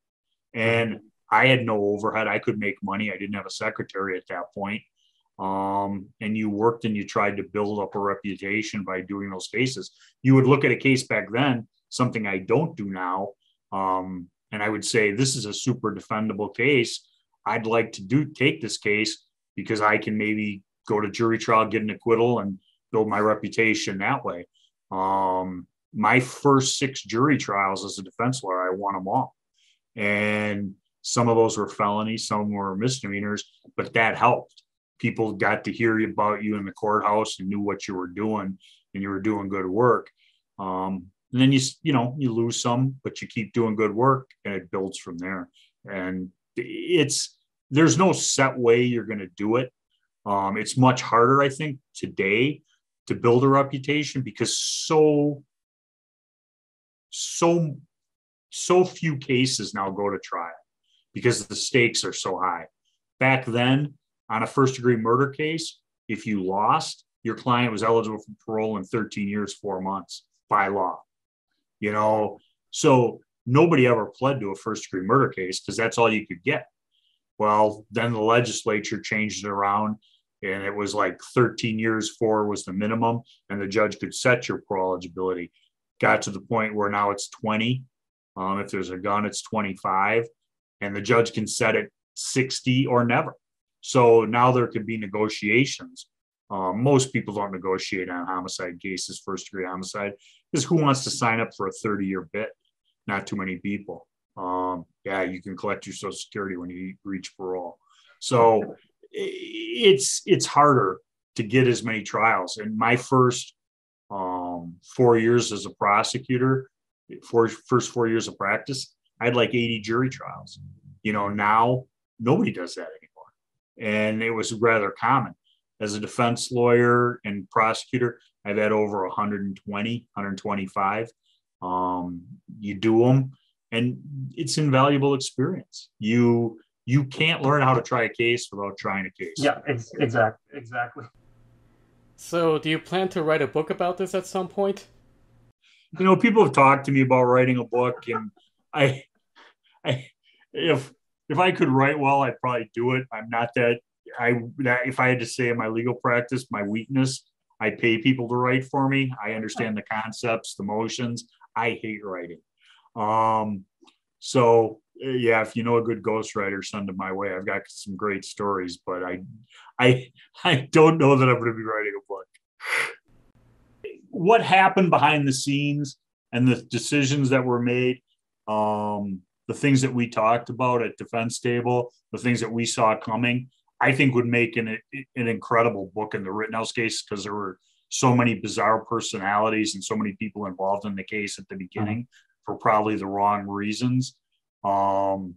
and I had no overhead. I could make money. I didn't have a secretary at that point. Um, and you worked and you tried to build up a reputation by doing those cases. You would look at a case back then, something I don't do now, um, and I would say this is a super defendable case. I'd like to do take this case because I can maybe go to jury trial, get an acquittal, and build my reputation that way. Um, my first six jury trials as a defense lawyer, I won them all, and some of those were felonies, some were misdemeanors, but that helped. People got to hear about you in the courthouse and knew what you were doing, and you were doing good work. Um, and then you you know you lose some, but you keep doing good work, and it builds from there. And it's there's no set way you're going to do it. Um, it's much harder, I think, today to build a reputation because so so so few cases now go to trial because the stakes are so high. Back then, on a first degree murder case, if you lost, your client was eligible for parole in 13 years, four months by law. You know, so nobody ever pled to a first degree murder case because that's all you could get. Well, then the legislature changed it around and it was like 13 years four was the minimum and the judge could set your parole eligibility got to the point where now it's 20 um, if there's a gun it's 25 and the judge can set it 60 or never. So now there could be negotiations. Um, most people don't negotiate on homicide cases, first degree homicide, because who wants to sign up for a 30 year bit? Not too many people. Um, yeah, you can collect your social security when you reach parole. So it's it's harder to get as many trials. And my first um, four years as a prosecutor, four, first four years of practice, I had like 80 jury trials. You know, now nobody does that anymore. And it was rather common. As a defense lawyer and prosecutor, I've had over 120, 125. Um, you do them, and it's invaluable experience. You you can't learn how to try a case without trying a case. Yeah, ex- exactly, exactly. So, do you plan to write a book about this at some point? You know, people have talked to me about writing a book, and I I, if if I could write well, I'd probably do it. I'm not that. I that if I had to say in my legal practice, my weakness, I pay people to write for me. I understand the concepts, the motions. I hate writing. Um, so yeah, if you know a good ghostwriter, send them my way. I've got some great stories, but I, I, I don't know that I'm going to be writing a book. What happened behind the scenes and the decisions that were made, um, the things that we talked about at defense table, the things that we saw coming, I think would make an, an incredible book in the Rittenhouse case because there were so many bizarre personalities and so many people involved in the case at the beginning for probably the wrong reasons. Um,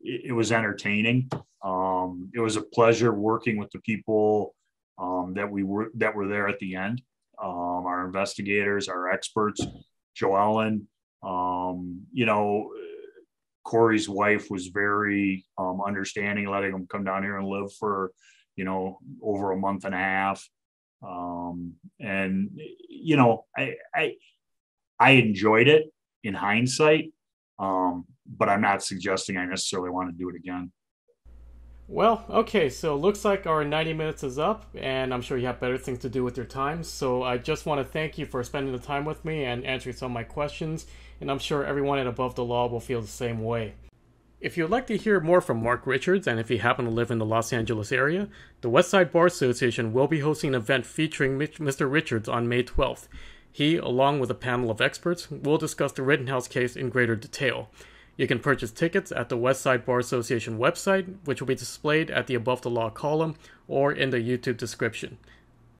it, it, was entertaining. Um, it was a pleasure working with the people um, that we were that were there at the end. Um, our investigators, our experts, Joe Ellen. Um, you know, Corey's wife was very um, understanding, letting him come down here and live for, you know, over a month and a half. Um, and you know, I, I I enjoyed it in hindsight, um, but I'm not suggesting I necessarily want to do it again. Well, okay, so looks like our 90 minutes is up, and I'm sure you have better things to do with your time. So I just want to thank you for spending the time with me and answering some of my questions, and I'm sure everyone at Above the Law will feel the same way. If you'd like to hear more from Mark Richards, and if you happen to live in the Los Angeles area, the Westside Bar Association will be hosting an event featuring Mr. Richards on May 12th. He, along with a panel of experts, will discuss the Rittenhouse case in greater detail. You can purchase tickets at the Westside Bar Association website, which will be displayed at the Above the Law column or in the YouTube description.